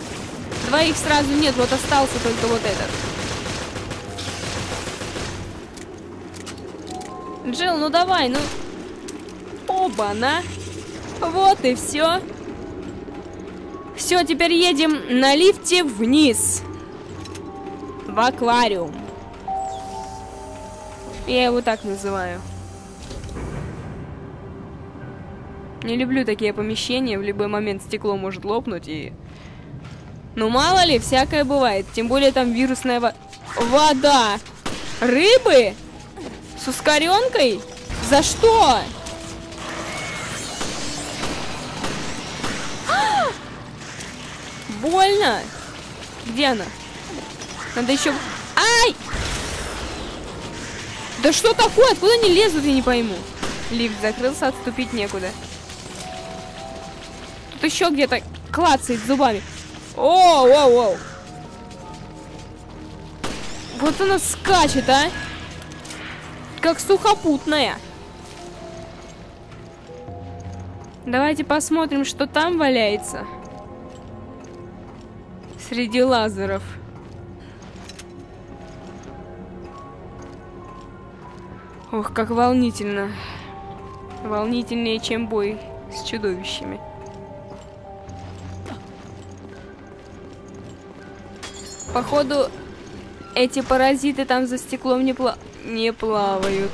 Двоих сразу нет, вот остался только вот этот. Джилл, ну давай, ну... Оба-на! Вот и все. Все, теперь едем на лифте вниз. В аквариум. Я его так называю. Не люблю такие помещения, в любой момент стекло может лопнуть и ну мало ли, всякое бывает. Тем более там вирусная во... вода. Рыбы? С ускоренкой? За что? Больно. Где она? Надо еще... Ай! Да что такое? Откуда они лезут, я не пойму. Лифт закрылся, отступить некуда. Тут еще где-то клацает зубами. О, оу, оу. Вот она скачет, а. Как сухопутная. Давайте посмотрим, что там валяется. Среди лазеров. Ох, как волнительно. Волнительнее, чем бой с чудовищами. Походу, эти паразиты там за стеклом не, пла не плавают.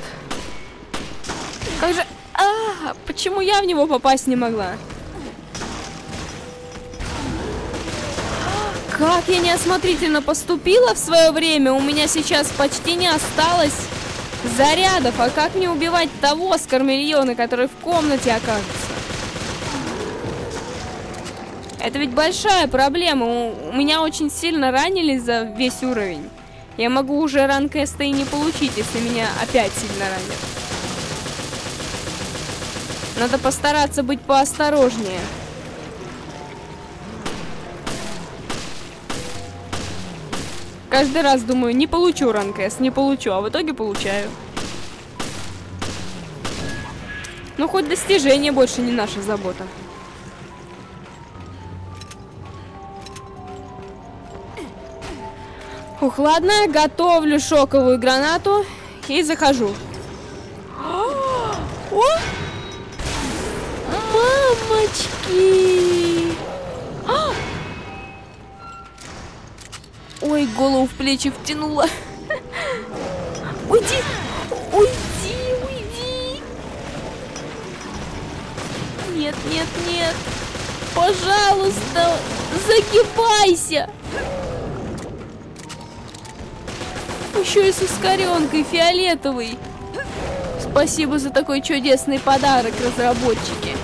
Как же... А, почему я в него попасть не могла? Как я неосмотрительно поступила в свое время. У меня сейчас почти не осталось зарядов. А как мне убивать того скормильона, который в комнате окажется? Это ведь большая проблема. У меня очень сильно ранили за весь уровень. Я могу уже ранг СТ и не получить, если меня опять сильно ранят. Надо постараться быть поосторожнее. Каждый раз думаю, не получу ранг С, не получу, а в итоге получаю. Ну, хоть достижение больше не наша забота. Ух, ладно, готовлю шоковую гранату и захожу. О! Мамочки! Ой, голову в плечи втянула. Уйди! Уйди, уйди! Нет, нет, нет! Пожалуйста, загибайся! Еще и с ускоренкой фиолетовый. Спасибо за такой чудесный подарок, разработчики.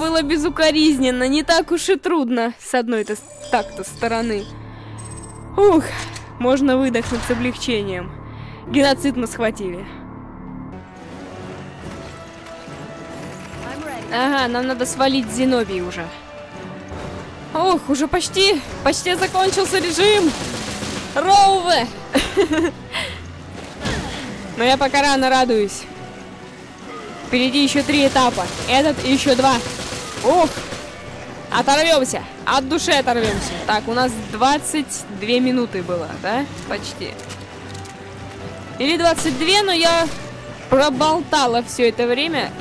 Было безукоризненно, не так уж и трудно с одной-то так-то стороны. Ух, можно выдохнуть с облегчением. Геноцид мы схватили. Ага, нам надо свалить Зенобий уже. Ох, уже почти, почти закончился режим. Роуве! Но я пока рано радуюсь. Впереди еще три этапа. Этот и еще два. Ух! Оторвемся. От души оторвемся. Так, у нас 22 минуты было, да? Почти. Или 22, но я проболтала все это время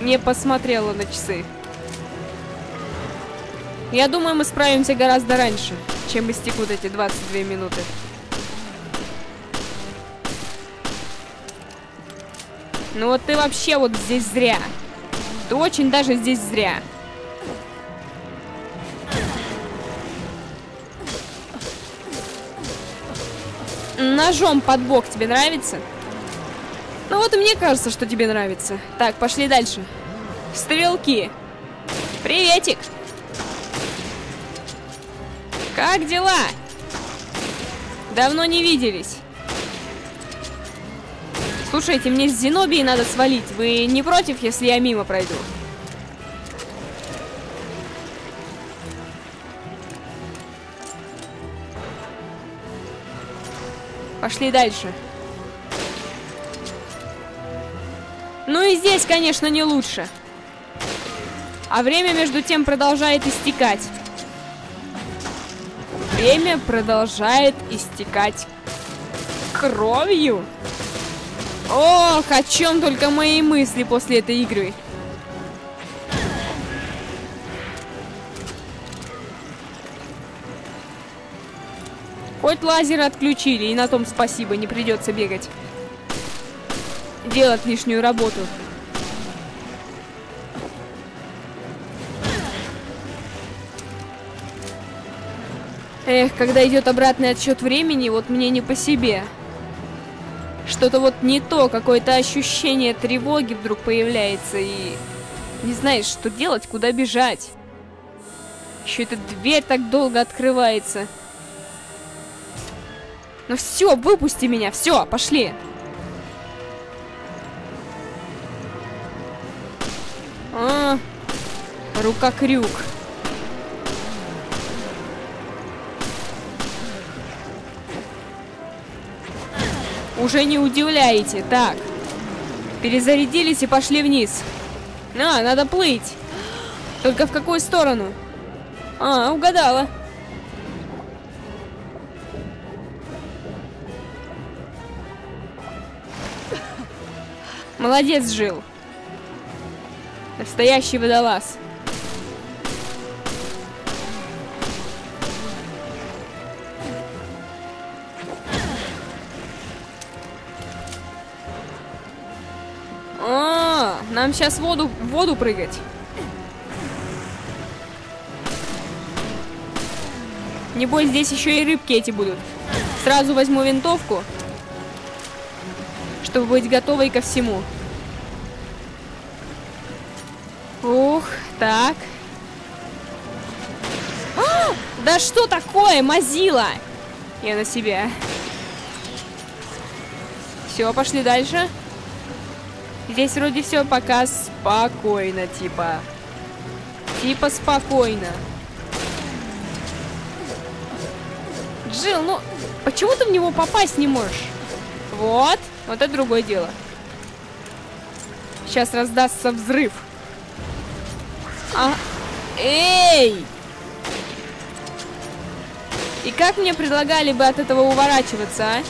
и не посмотрела на часы. Я думаю, мы справимся гораздо раньше, чем истекут эти 22 минуты. Ну вот ты вообще вот здесь зря. Ты очень даже здесь зря. Ножом под бок тебе нравится? Ну вот и мне кажется, что тебе нравится. Так, пошли дальше. Стрелки. Приветик. Как дела? Давно не виделись. Слушайте, мне с Зенобией надо свалить. Вы не против, если я мимо пройду? Пошли дальше. Ну и здесь, конечно, не лучше. А время между тем продолжает истекать. Время продолжает истекать кровью. Ох, о чем только мои мысли после этой игры. Хоть лазер отключили, и на том спасибо, не придется бегать. Делать лишнюю работу. Эх, когда идет обратный отсчет времени, вот мне не по себе. Что-то вот не то, какое-то ощущение тревоги вдруг появляется, и не знаешь, что делать, куда бежать. Еще эта дверь так долго открывается. Ну все, выпусти меня, все, пошли. А, рука крюк. Уже не удивляете. Так. Перезарядились и пошли вниз. А, надо плыть. Только в какую сторону? А, угадала. Молодец, Жил. Настоящий водолаз. Нам сейчас в воду, в воду прыгать. Небось, здесь еще и рыбки эти будут. Сразу возьму винтовку, чтобы быть готовой ко всему. Ух, так. А, да что такое, Мазила? Я на себя. Все, пошли дальше. Здесь вроде все пока спокойно, типа. Типа спокойно. Джил, ну, почему ты в него попасть не можешь? Вот, вот это другое дело. Сейчас раздастся взрыв. А... Эй! И как мне предлагали бы от этого уворачиваться, а?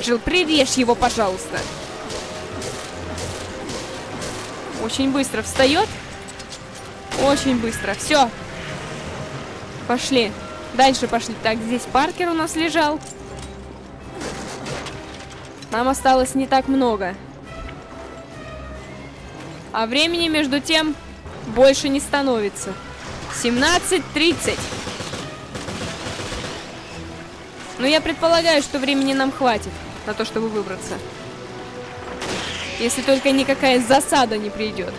Джил, прирежь его, пожалуйста. Очень быстро встает. Очень быстро. Все. Пошли. Дальше пошли. Так, здесь Паркер у нас лежал. Нам осталось не так много. А времени между тем больше не становится. 17.30. Но я предполагаю, что времени нам хватит на то, чтобы выбраться. Если только никакая засада не придет.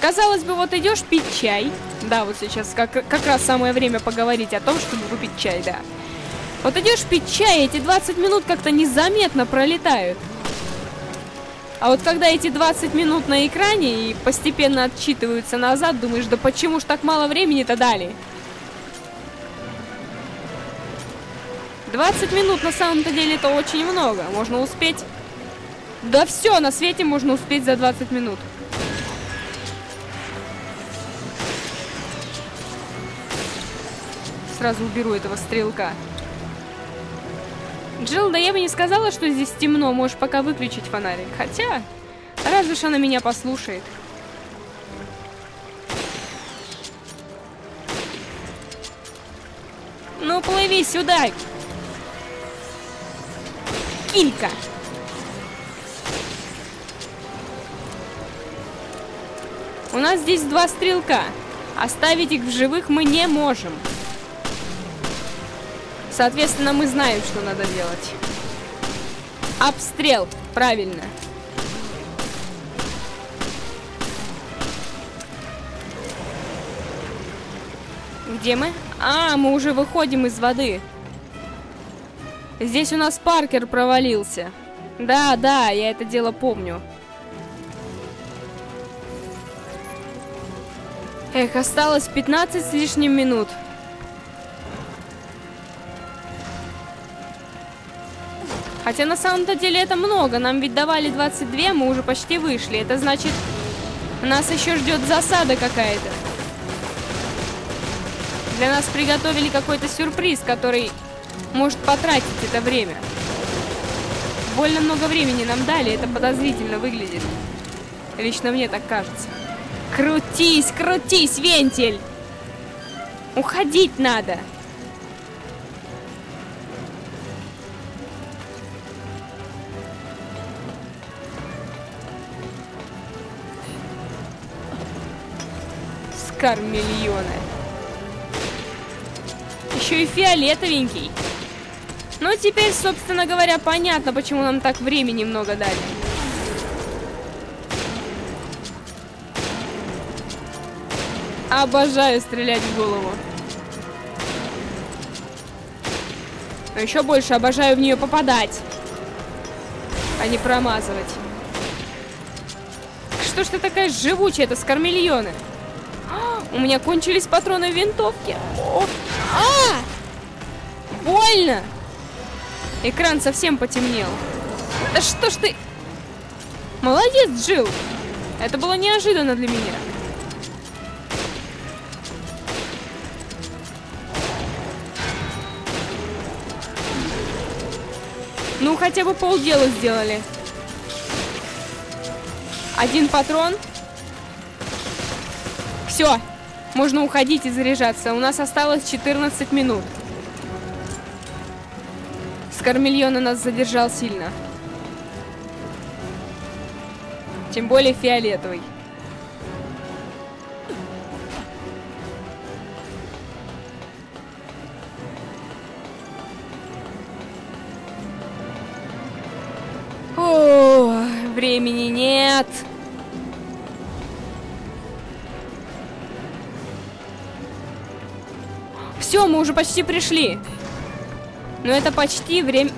Казалось бы, вот идешь пить чай. Да, вот сейчас как, как раз самое время поговорить о том, чтобы купить чай, да. Вот идешь пить чай, эти 20 минут как-то незаметно пролетают. А вот когда эти 20 минут на экране и постепенно отчитываются назад, думаешь, да почему ж так мало времени-то дали? 20 минут на самом-то деле это очень много. Можно успеть... Да все, на свете можно успеть за 20 минут. Сразу уберу этого стрелка. Джилл, да я бы не сказала, что здесь темно. Можешь пока выключить фонарик. Хотя, разве ж она меня послушает? Ну, плыви сюда! Килька! У нас здесь два стрелка. Оставить их в живых мы не можем. Соответственно, мы знаем, что надо делать. Обстрел. Правильно. Где мы? А, мы уже выходим из воды. Здесь у нас Паркер провалился. Да, да, я это дело помню. Эх, осталось 15 с лишним минут. Хотя на самом-то деле это много. Нам ведь давали 22, мы уже почти вышли. Это значит, нас еще ждет засада какая-то. Для нас приготовили какой-то сюрприз, который может потратить это время. Больно много времени нам дали, это подозрительно выглядит. Лично мне так кажется. Крутись, крутись, вентиль! Уходить надо! Скармиллионы. Еще и фиолетовенький. Ну, теперь, собственно говоря, понятно, почему нам так времени много дали. Обожаю стрелять в голову. Но еще больше обожаю в нее попадать. А не промазывать. Что ж ты такая живучая, это скормильоны? У меня кончились патроны в винтовке. О! А! Больно! Экран совсем потемнел. Да что ж ты... Молодец, Джилл! Это было неожиданно для меня. Ну, хотя бы полдела сделали. Один патрон. Все. Можно уходить и заряжаться. У нас осталось 14 минут. Скармильон у нас задержал сильно. Тем более фиолетовый. О, времени нет. Все, мы уже почти пришли. Но это почти время...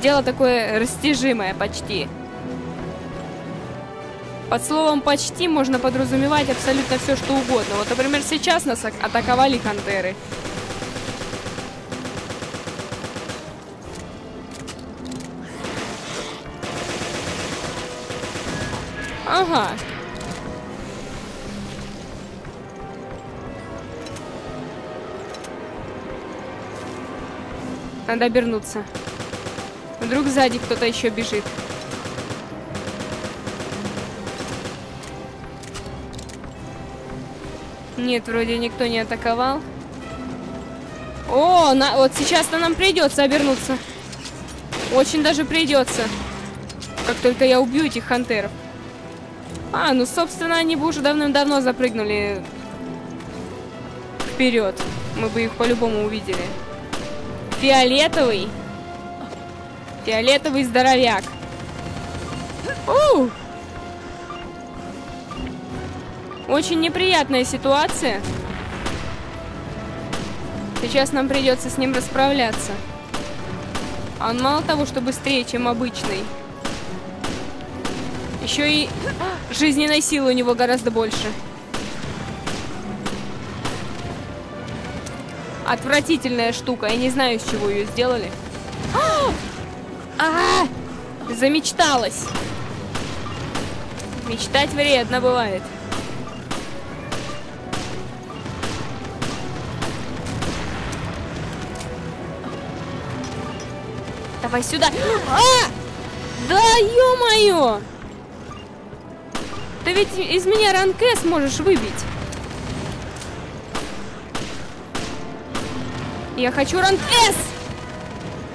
Дело такое растяжимое, почти. Под словом «почти» можно подразумевать абсолютно все, что угодно. Вот, например, сейчас нас атаковали хантеры. Ага. Надо обернуться. Вдруг сзади кто-то еще бежит. Нет, вроде никто не атаковал. О, на, вот сейчас-то нам придется обернуться. Очень даже придется. Как только я убью этих хантеров. А, ну, собственно, они бы уже давным-давно запрыгнули вперед. Мы бы их по-любому увидели. Фиолетовый. Фиолетовый здоровяк. У! Очень неприятная ситуация. Сейчас нам придется с ним расправляться. Он мало того, что быстрее, чем обычный. Еще и жизненной силы у него гораздо больше. Отвратительная штука. Я не знаю, с чего ее сделали. А, -а! Замечталась. Мечтать вредно бывает. Давай сюда. А! Да ё-моё! Ты ведь из меня ранке сможешь выбить. Я хочу ранг С!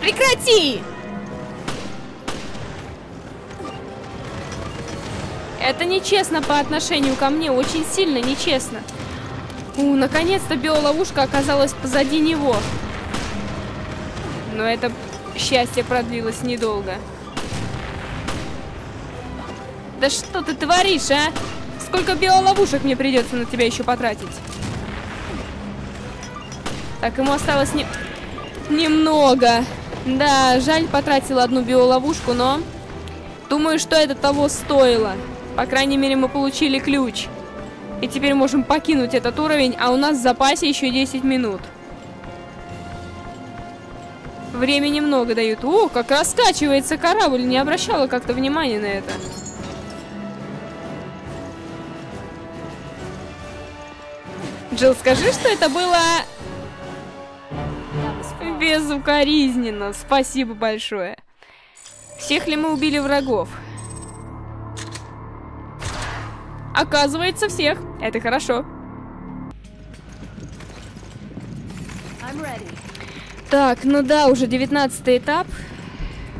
Прекрати! Это нечестно по отношению ко мне, очень сильно нечестно. У, наконец-то биоловушка оказалась позади него. Но это счастье продлилось недолго. Да что ты творишь, а? Сколько биоловушек мне придется на тебя еще потратить? Так, ему осталось не... немного. Да, жаль, потратила одну биоловушку, но... Думаю, что это того стоило. По крайней мере, мы получили ключ. И теперь можем покинуть этот уровень, а у нас в запасе еще 10 минут. Времени много дают. О, как раскачивается корабль. Не обращала как-то внимания на это. Джилл, скажи, что это было безукоризненно. Спасибо большое. Всех ли мы убили врагов? Оказывается, всех. Это хорошо. Так, ну да, уже девятнадцатый этап.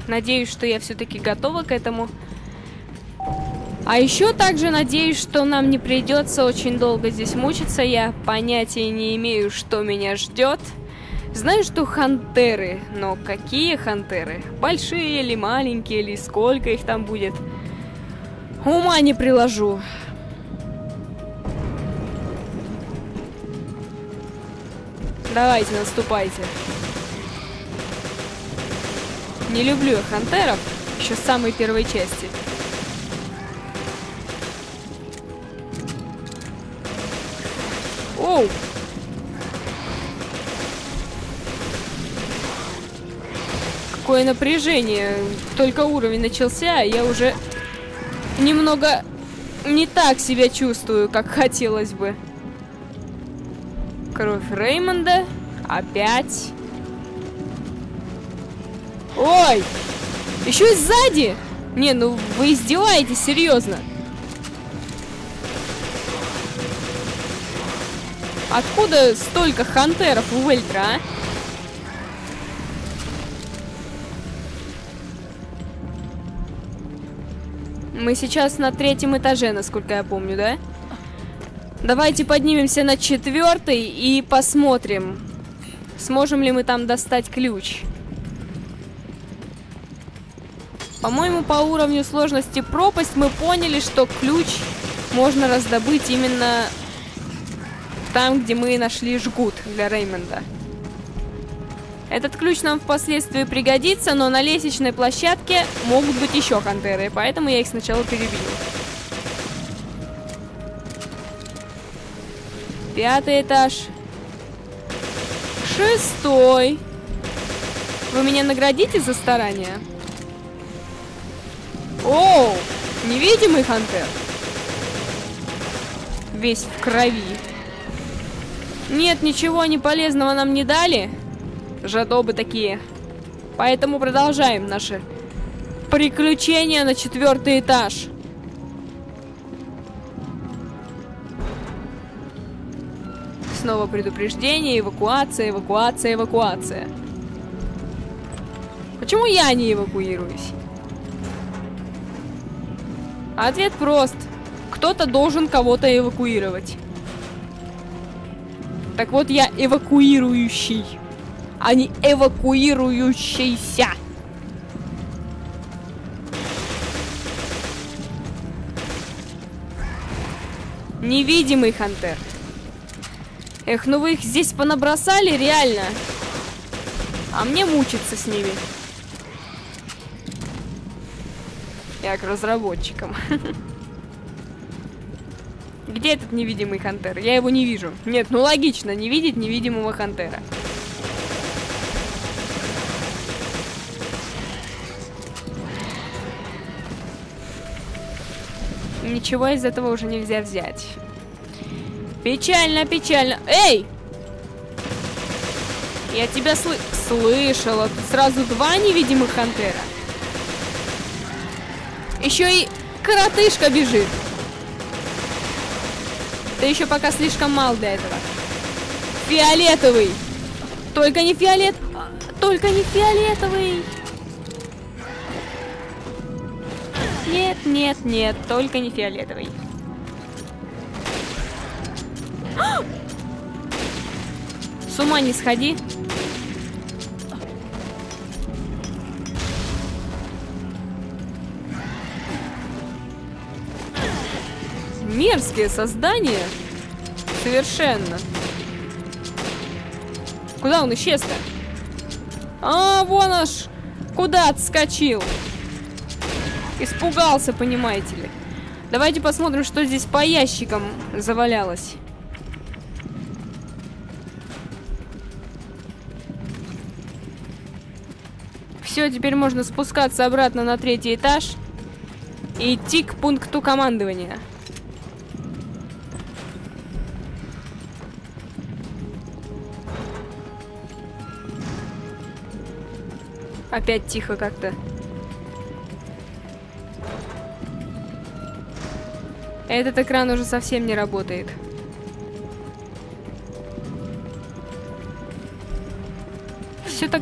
Надеюсь, что я все-таки готова к этому. А еще также надеюсь, что нам не придется очень долго здесь мучиться. Я понятия не имею, что меня ждет. Знаю, что хантеры, но какие хантеры? Большие или маленькие, или сколько их там будет? Ума не приложу. Давайте, наступайте. Не люблю я хантеров, еще с самой первой части. Оу! Какое напряжение. Только уровень начался, а я уже немного не так себя чувствую, как хотелось бы. Кровь Реймонда. Опять. Ой! Еще и сзади! Не, ну вы издеваетесь, серьезно. Откуда столько хантеров у Вельтра, а? Мы сейчас на третьем этаже, насколько я помню, да? Давайте поднимемся на четвертый и посмотрим, сможем ли мы там достать ключ. По-моему, по уровню сложности пропасть мы поняли, что ключ можно раздобыть именно там, где мы нашли жгут для Реймонда. Этот ключ нам впоследствии пригодится, но на лестничной площадке могут быть еще хантеры, поэтому я их сначала перебью. Пятый этаж. Шестой. Вы меня наградите за старание? Оу! Невидимый хантер. Весь в крови. Нет, ничего они полезного нам не дали. Жадобы такие. Поэтому продолжаем наши приключения на четвертый этаж. Снова предупреждение, эвакуация, эвакуация, эвакуация. Почему я не эвакуируюсь? Ответ прост. Кто-то должен кого-то эвакуировать. Так вот, я эвакуирующий, а не эвакуирующийся. Невидимый Хантер. Эх, ну вы их здесь понабросали, реально. А мне мучиться с ними. Я к разработчикам. Где этот невидимый Хантер? Я его не вижу. Нет, ну логично, не видеть невидимого Хантера. Ничего из этого уже нельзя взять. Печально, печально. Эй! Я тебя сл слышала. Тут сразу два невидимых Хантера. Еще и коротышка бежит. Ты еще пока слишком мал для этого. Фиолетовый. Только не фиолет. Только не фиолетовый. Нет, нет, нет, только не фиолетовый. С ума не сходи. Мерзкие создания. Совершенно. Куда он исчез-то? А, вон аж куда отскочил. Испугался, понимаете ли. Давайте посмотрим, что здесь по ящикам завалялось. Все, теперь можно спускаться обратно на третий этаж и идти к пункту командования. Опять тихо как-то. Этот экран уже совсем не работает. Все так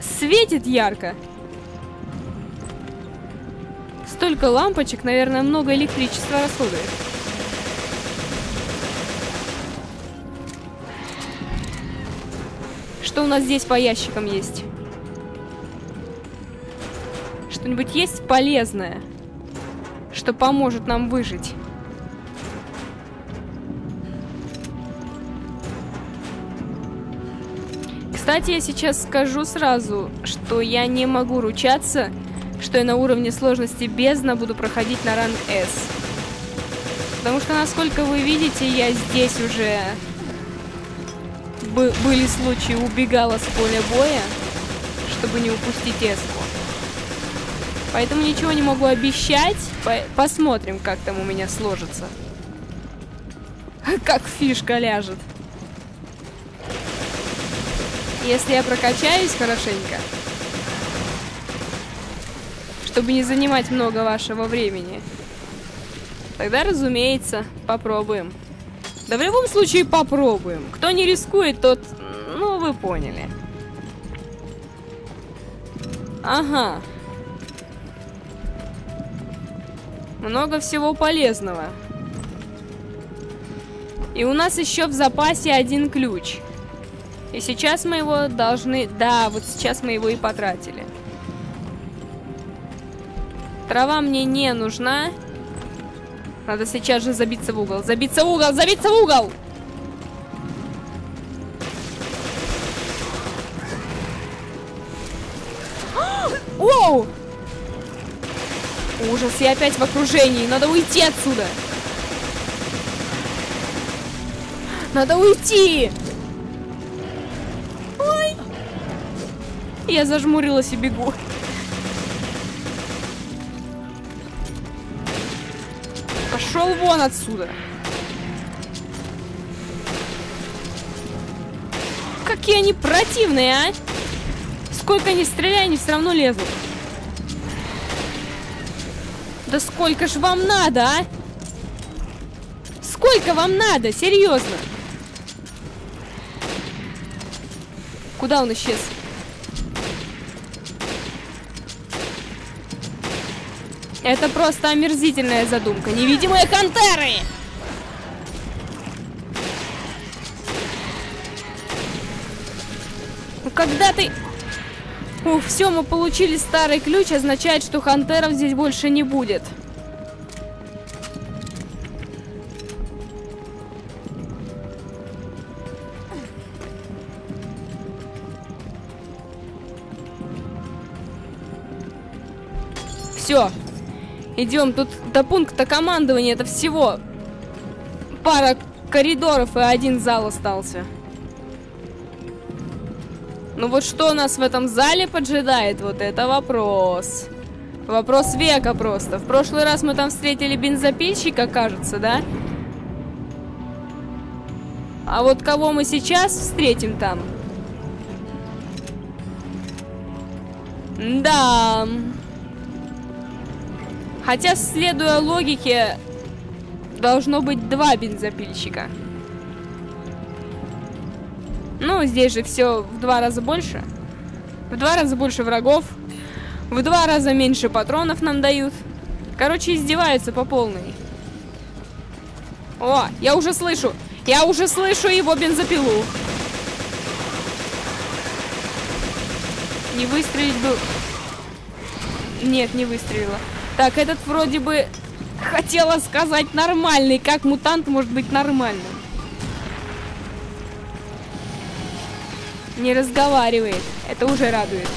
светит ярко. Столько лампочек, наверное, много электричества расходует. Что у нас здесь по ящикам есть? Что-нибудь есть полезное, что поможет нам выжить? Кстати, я сейчас скажу сразу, что я не могу ручаться, что я на уровне сложности бездна буду проходить на ранг S. Потому что, насколько вы видите, я здесь уже бы были случаи, убегала с поля боя, чтобы не упустить эску. Поэтому ничего не могу обещать. По посмотрим, как там у меня сложится. Как фишка ляжет. Если я прокачаюсь хорошенько, чтобы не занимать много вашего времени, тогда, разумеется, попробуем. Да в любом случае попробуем. Кто не рискует, тот... Ну, вы поняли. Ага. Много всего полезного. И у нас еще в запасе один ключ. И сейчас мы его должны... Да, вот сейчас мы его и потратили. Трава мне не нужна. Надо сейчас же забиться в угол. Забиться в угол! Забиться в угол! Оу! Ужас, я опять в окружении. Надо уйти отсюда. Надо уйти! Я зажмурилась и бегу. Пошел вон отсюда. Какие они противные, а? Сколько они стреляют, они все равно лезут. Да сколько ж вам надо, а? Сколько вам надо? Серьезно? Куда он исчез? Это просто омерзительная задумка. Невидимые хантеры! Ну, когда ты... Ух, все, мы получили старый ключ, означает, что хантеров здесь больше не будет. Все, Идем. Тут до пункта командования это всего пара коридоров и один зал остался. Ну вот что нас в этом зале поджидает, вот это вопрос. Вопрос века просто. В прошлый раз мы там встретили бензопильщика, кажется, да? А вот кого мы сейчас встретим там? Да. Хотя, следуя логике, должно быть два бензопильщика. Ну, здесь же все в два раза больше. В два раза больше врагов. В два раза меньше патронов нам дают. Короче, издеваются по полной. О, я уже слышу. Я уже слышу его бензопилу. Не выстрелить был. Нет, не выстрелила. Так, этот вроде бы хотела сказать нормальный. Как мутант может быть нормальным? Не разговаривает. Это уже радует.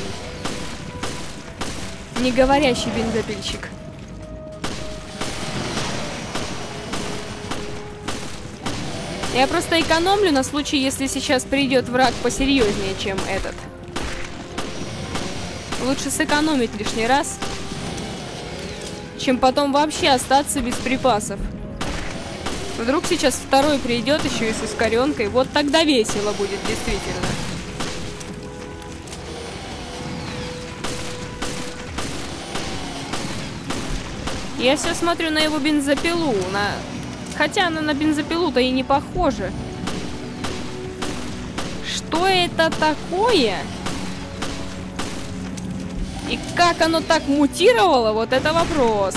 Не говорящий бензопильщик. Я просто экономлю на случай, если сейчас придет враг посерьезнее, чем этот. Лучше сэкономить лишний раз, чем потом вообще остаться без припасов. Вдруг сейчас второй придет еще и с ускоренкой, вот тогда весело будет действительно. Я все смотрю на его бензопилу, на... Хотя она на бензопилу-то и не похожа. Что это такое? И как оно так мутировало, вот это вопрос.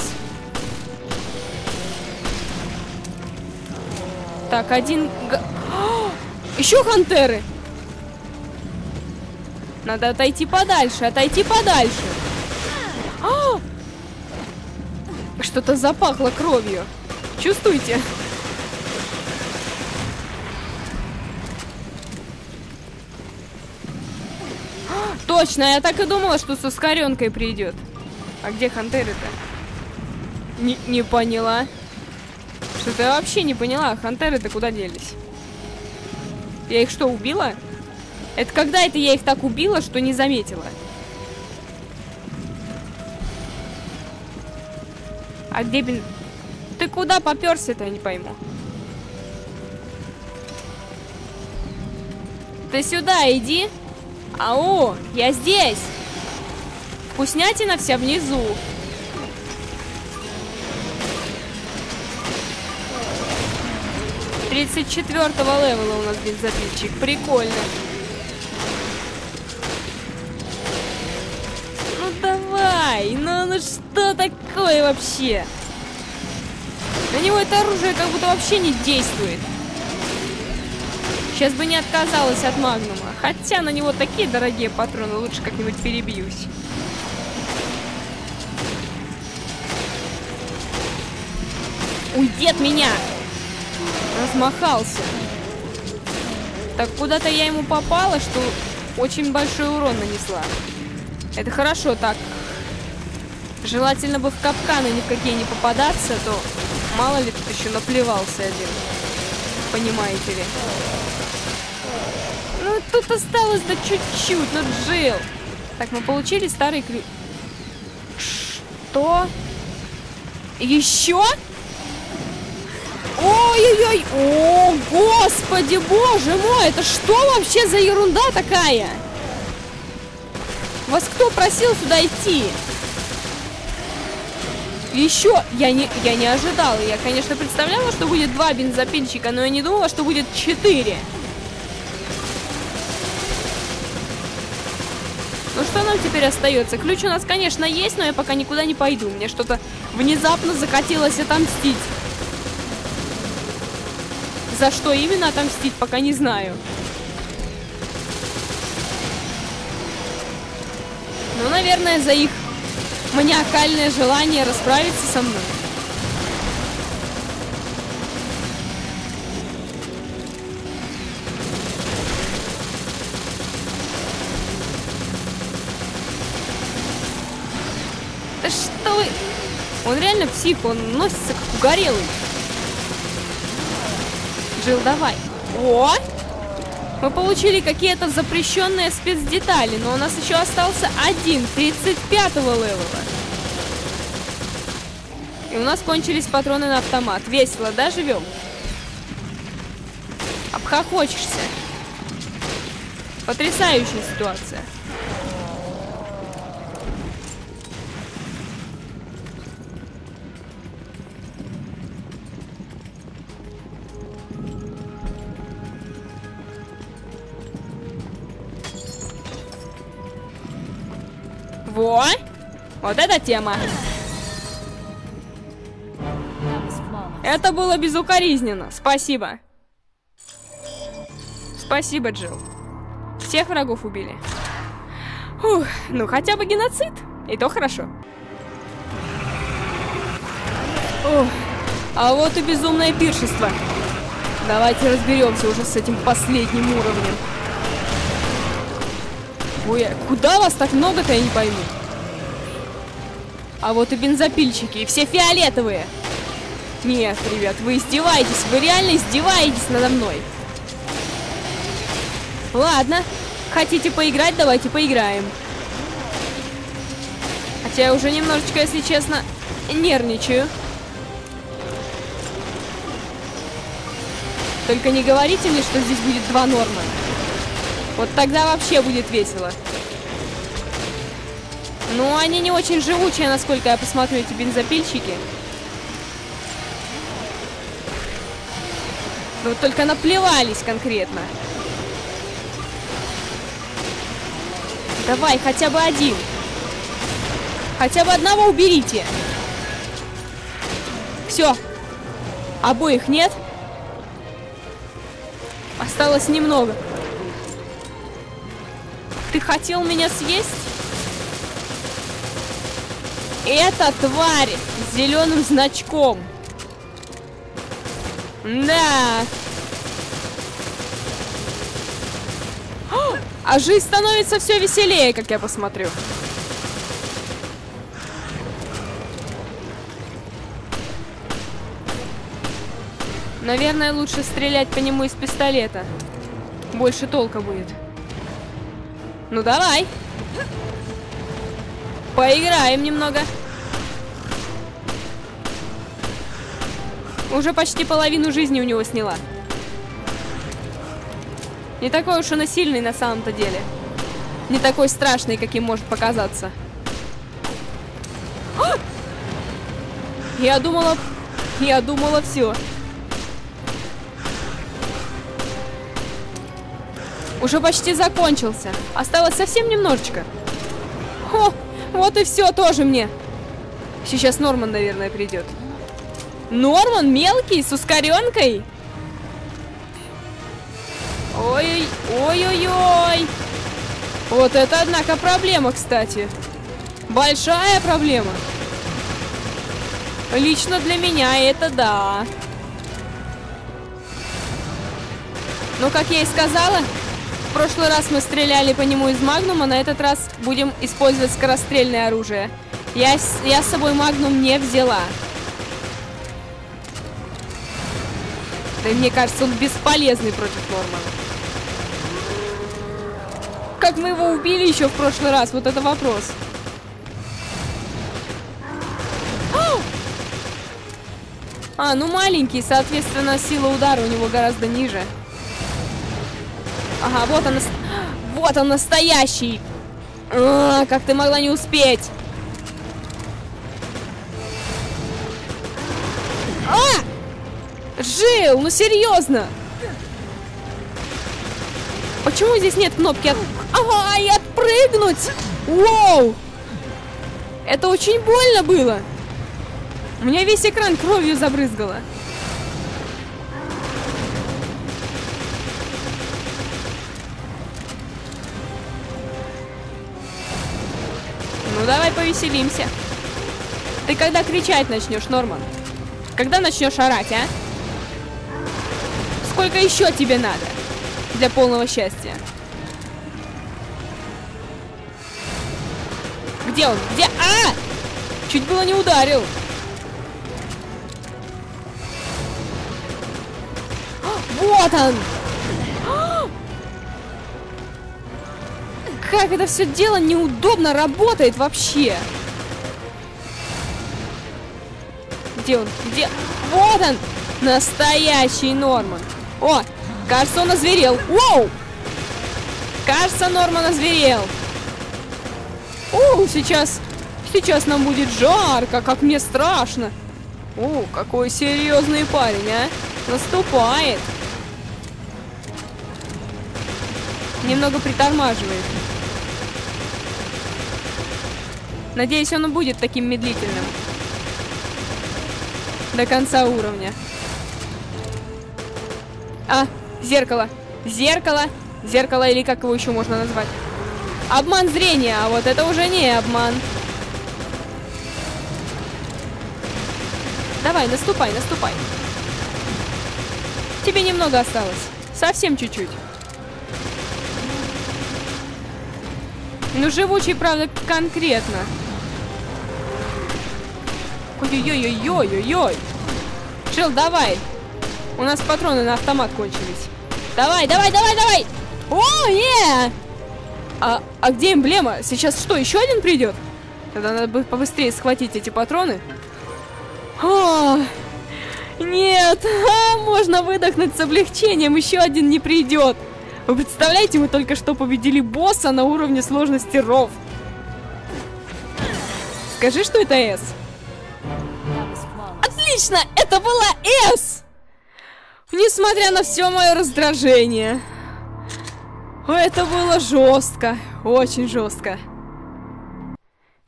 Так, один... О, еще хантеры! Надо отойти подальше, отойти подальше. Что-то запахло кровью. Чувствуете? Точно, я так и думала, что с ускоренкой придет. А где хантеры-то? Не, поняла. Что-то я вообще не поняла. Хантеры-то куда делись? Я их что, убила? Это когда это я их так убила, что не заметила? А где бен... Ты куда поперся-то, я не пойму. Ты сюда иди. Ау, я здесь. Вкуснятина вся внизу. Тридцать четвертого левела у нас бензопильчик. Прикольно. Ну давай, ну, ну что такое вообще? На него это оружие как будто вообще не действует. Сейчас бы не отказалась от Магнума. Хотя на него такие дорогие патроны, лучше как-нибудь перебьюсь. Уйди от меня! Размахался. Так куда-то я ему попала, что очень большой урон нанесла. Это хорошо так. Желательно бы в капканы ни в какие не попадаться, то мало ли тут еще наплевался один. Понимаете ли. Тут осталось да чуть-чуть, ну, Джил. Так, мы получили старый ключ. Что? Еще? Ой-ой-ой! О, господи, боже мой! Это что вообще за ерунда такая? Вас кто просил сюда идти? Еще я не, я не ожидала. Я, конечно, представляла, что будет два бензопильщика, но я не думала, что будет четыре. Ну что нам теперь остается? Ключ у нас, конечно, есть, но я пока никуда не пойду. Мне что-то внезапно захотелось отомстить. За что именно отомстить, пока не знаю. Ну, наверное, за их маниакальное желание расправиться со мной. Он реально псих, он носится как угорелый. Джилл, давай. О! Мы получили какие-то запрещенные спецдетали, но у нас еще остался один, 35-го левела. И у нас кончились патроны на автомат. Весело, да, живем? Обхохочешься. Потрясающая ситуация. Вот эта тема. Это было безукоризненно. Спасибо. Спасибо, Джилл. Всех врагов убили. Ух, ну хотя бы геноцид. И то хорошо. Ух, а вот и безумное пиршество. Давайте разберемся уже с этим последним уровнем. Ой, а куда вас так много-то, я не пойму. А вот и бензопильщики, и все фиолетовые. Нет, ребят, вы издеваетесь, вы реально издеваетесь надо мной. Ладно, хотите поиграть, давайте поиграем. Хотя я уже немножечко, если честно, нервничаю. Только не говорите мне, что здесь будет два Нормана. Вот тогда вообще будет весело. Ну, они не очень живучие, насколько я посмотрю, эти бензопильщики. Ну, вот только наплевались конкретно. Давай, хотя бы один. Хотя бы одного уберите. Все. Обоих нет. Осталось немного. Ты хотел меня съесть? Это тварь с зеленым значком. Да. А жизнь становится все веселее, как я посмотрю. Наверное, лучше стрелять по нему из пистолета. Больше толка будет. Ну давай. Поиграем немного. Уже почти половину жизни у него сняла. Не такой уж он и сильный на самом-то деле. Не такой страшный, каким может показаться. А! Я думала... Я думала все. Уже почти закончился. Осталось совсем немножечко. Вот и все тоже мне. Сейчас Норман, наверное, придет. Норман мелкий, с ускоренкой? Ой, ой-ой-ой. Вот это, однако, проблема, кстати. Большая проблема. Лично для меня это да. Ну, как я и сказала, прошлый раз мы стреляли по нему из магнума, на этот раз будем использовать скорострельное оружие. Я, я с собой магнум не взяла. Да мне кажется, он бесполезный против Нормана. Как мы его убили еще в прошлый раз? Вот это вопрос. А, ну маленький, соответственно, сила удара у него гораздо ниже. Ага, вот он, вот он настоящий. А, как ты могла не успеть? А! Жил, ну серьезно. Почему здесь нет кнопки от... Ага, и отпрыгнуть! Вау! Это очень больно было. У меня весь экран кровью забрызгало. Ну давай повеселимся. Ты когда кричать начнешь, Норман? Когда начнешь орать, а? Сколько еще тебе надо для полного счастья? Где он? Где? А! Чуть было не ударил. Вот он! Как это все дело неудобно работает вообще? Где он? Где? Вот он! Настоящий Норман. О, кажется, он озверел. Воу! Кажется, Норман озверел. О, сейчас, сейчас нам будет жарко, как мне страшно. О, какой серьезный парень, а? Наступает. Немного притормаживает. Надеюсь, он будет таким медлительным. До конца уровня. А, зеркало. Зеркало. Зеркало или как его еще можно назвать? Обман зрения, а вот это уже не обман. Давай, наступай, наступай. Тебе немного осталось. Совсем чуть-чуть. Ну, живучий, правда, конкретно. Ой-ой-ой-ой-ой-ой. Чел, давай. У нас патроны на автомат кончились. Давай, давай, давай, давай! О, е! А, а где эмблема? Сейчас что, еще один придет? Тогда надо бы побыстрее схватить эти патроны. О, нет, а, можно выдохнуть с облегчением, еще один не придет. Вы представляете, мы только что победили босса на уровне сложности ров. Скажи, что это S. Отлично! Это была S! Несмотря на все мое раздражение. Это было жестко. Очень жестко.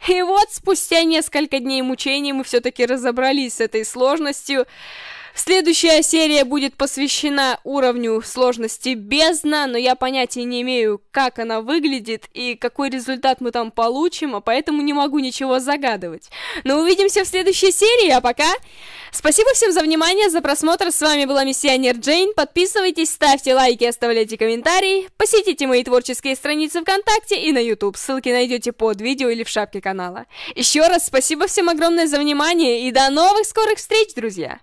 И вот спустя несколько дней мучений мы все-таки разобрались с этой сложностью. Следующая серия будет посвящена уровню сложности бездна, но я понятия не имею, как она выглядит и какой результат мы там получим, а поэтому не могу ничего загадывать. Но увидимся в следующей серии, а пока... Спасибо всем за внимание, за просмотр, с вами была Миссионер Джейн, подписывайтесь, ставьте лайки, оставляйте комментарии, посетите мои творческие страницы ВКонтакте и на YouTube, ссылки найдете под видео или в шапке канала. Еще раз спасибо всем огромное за внимание и до новых скорых встреч, друзья!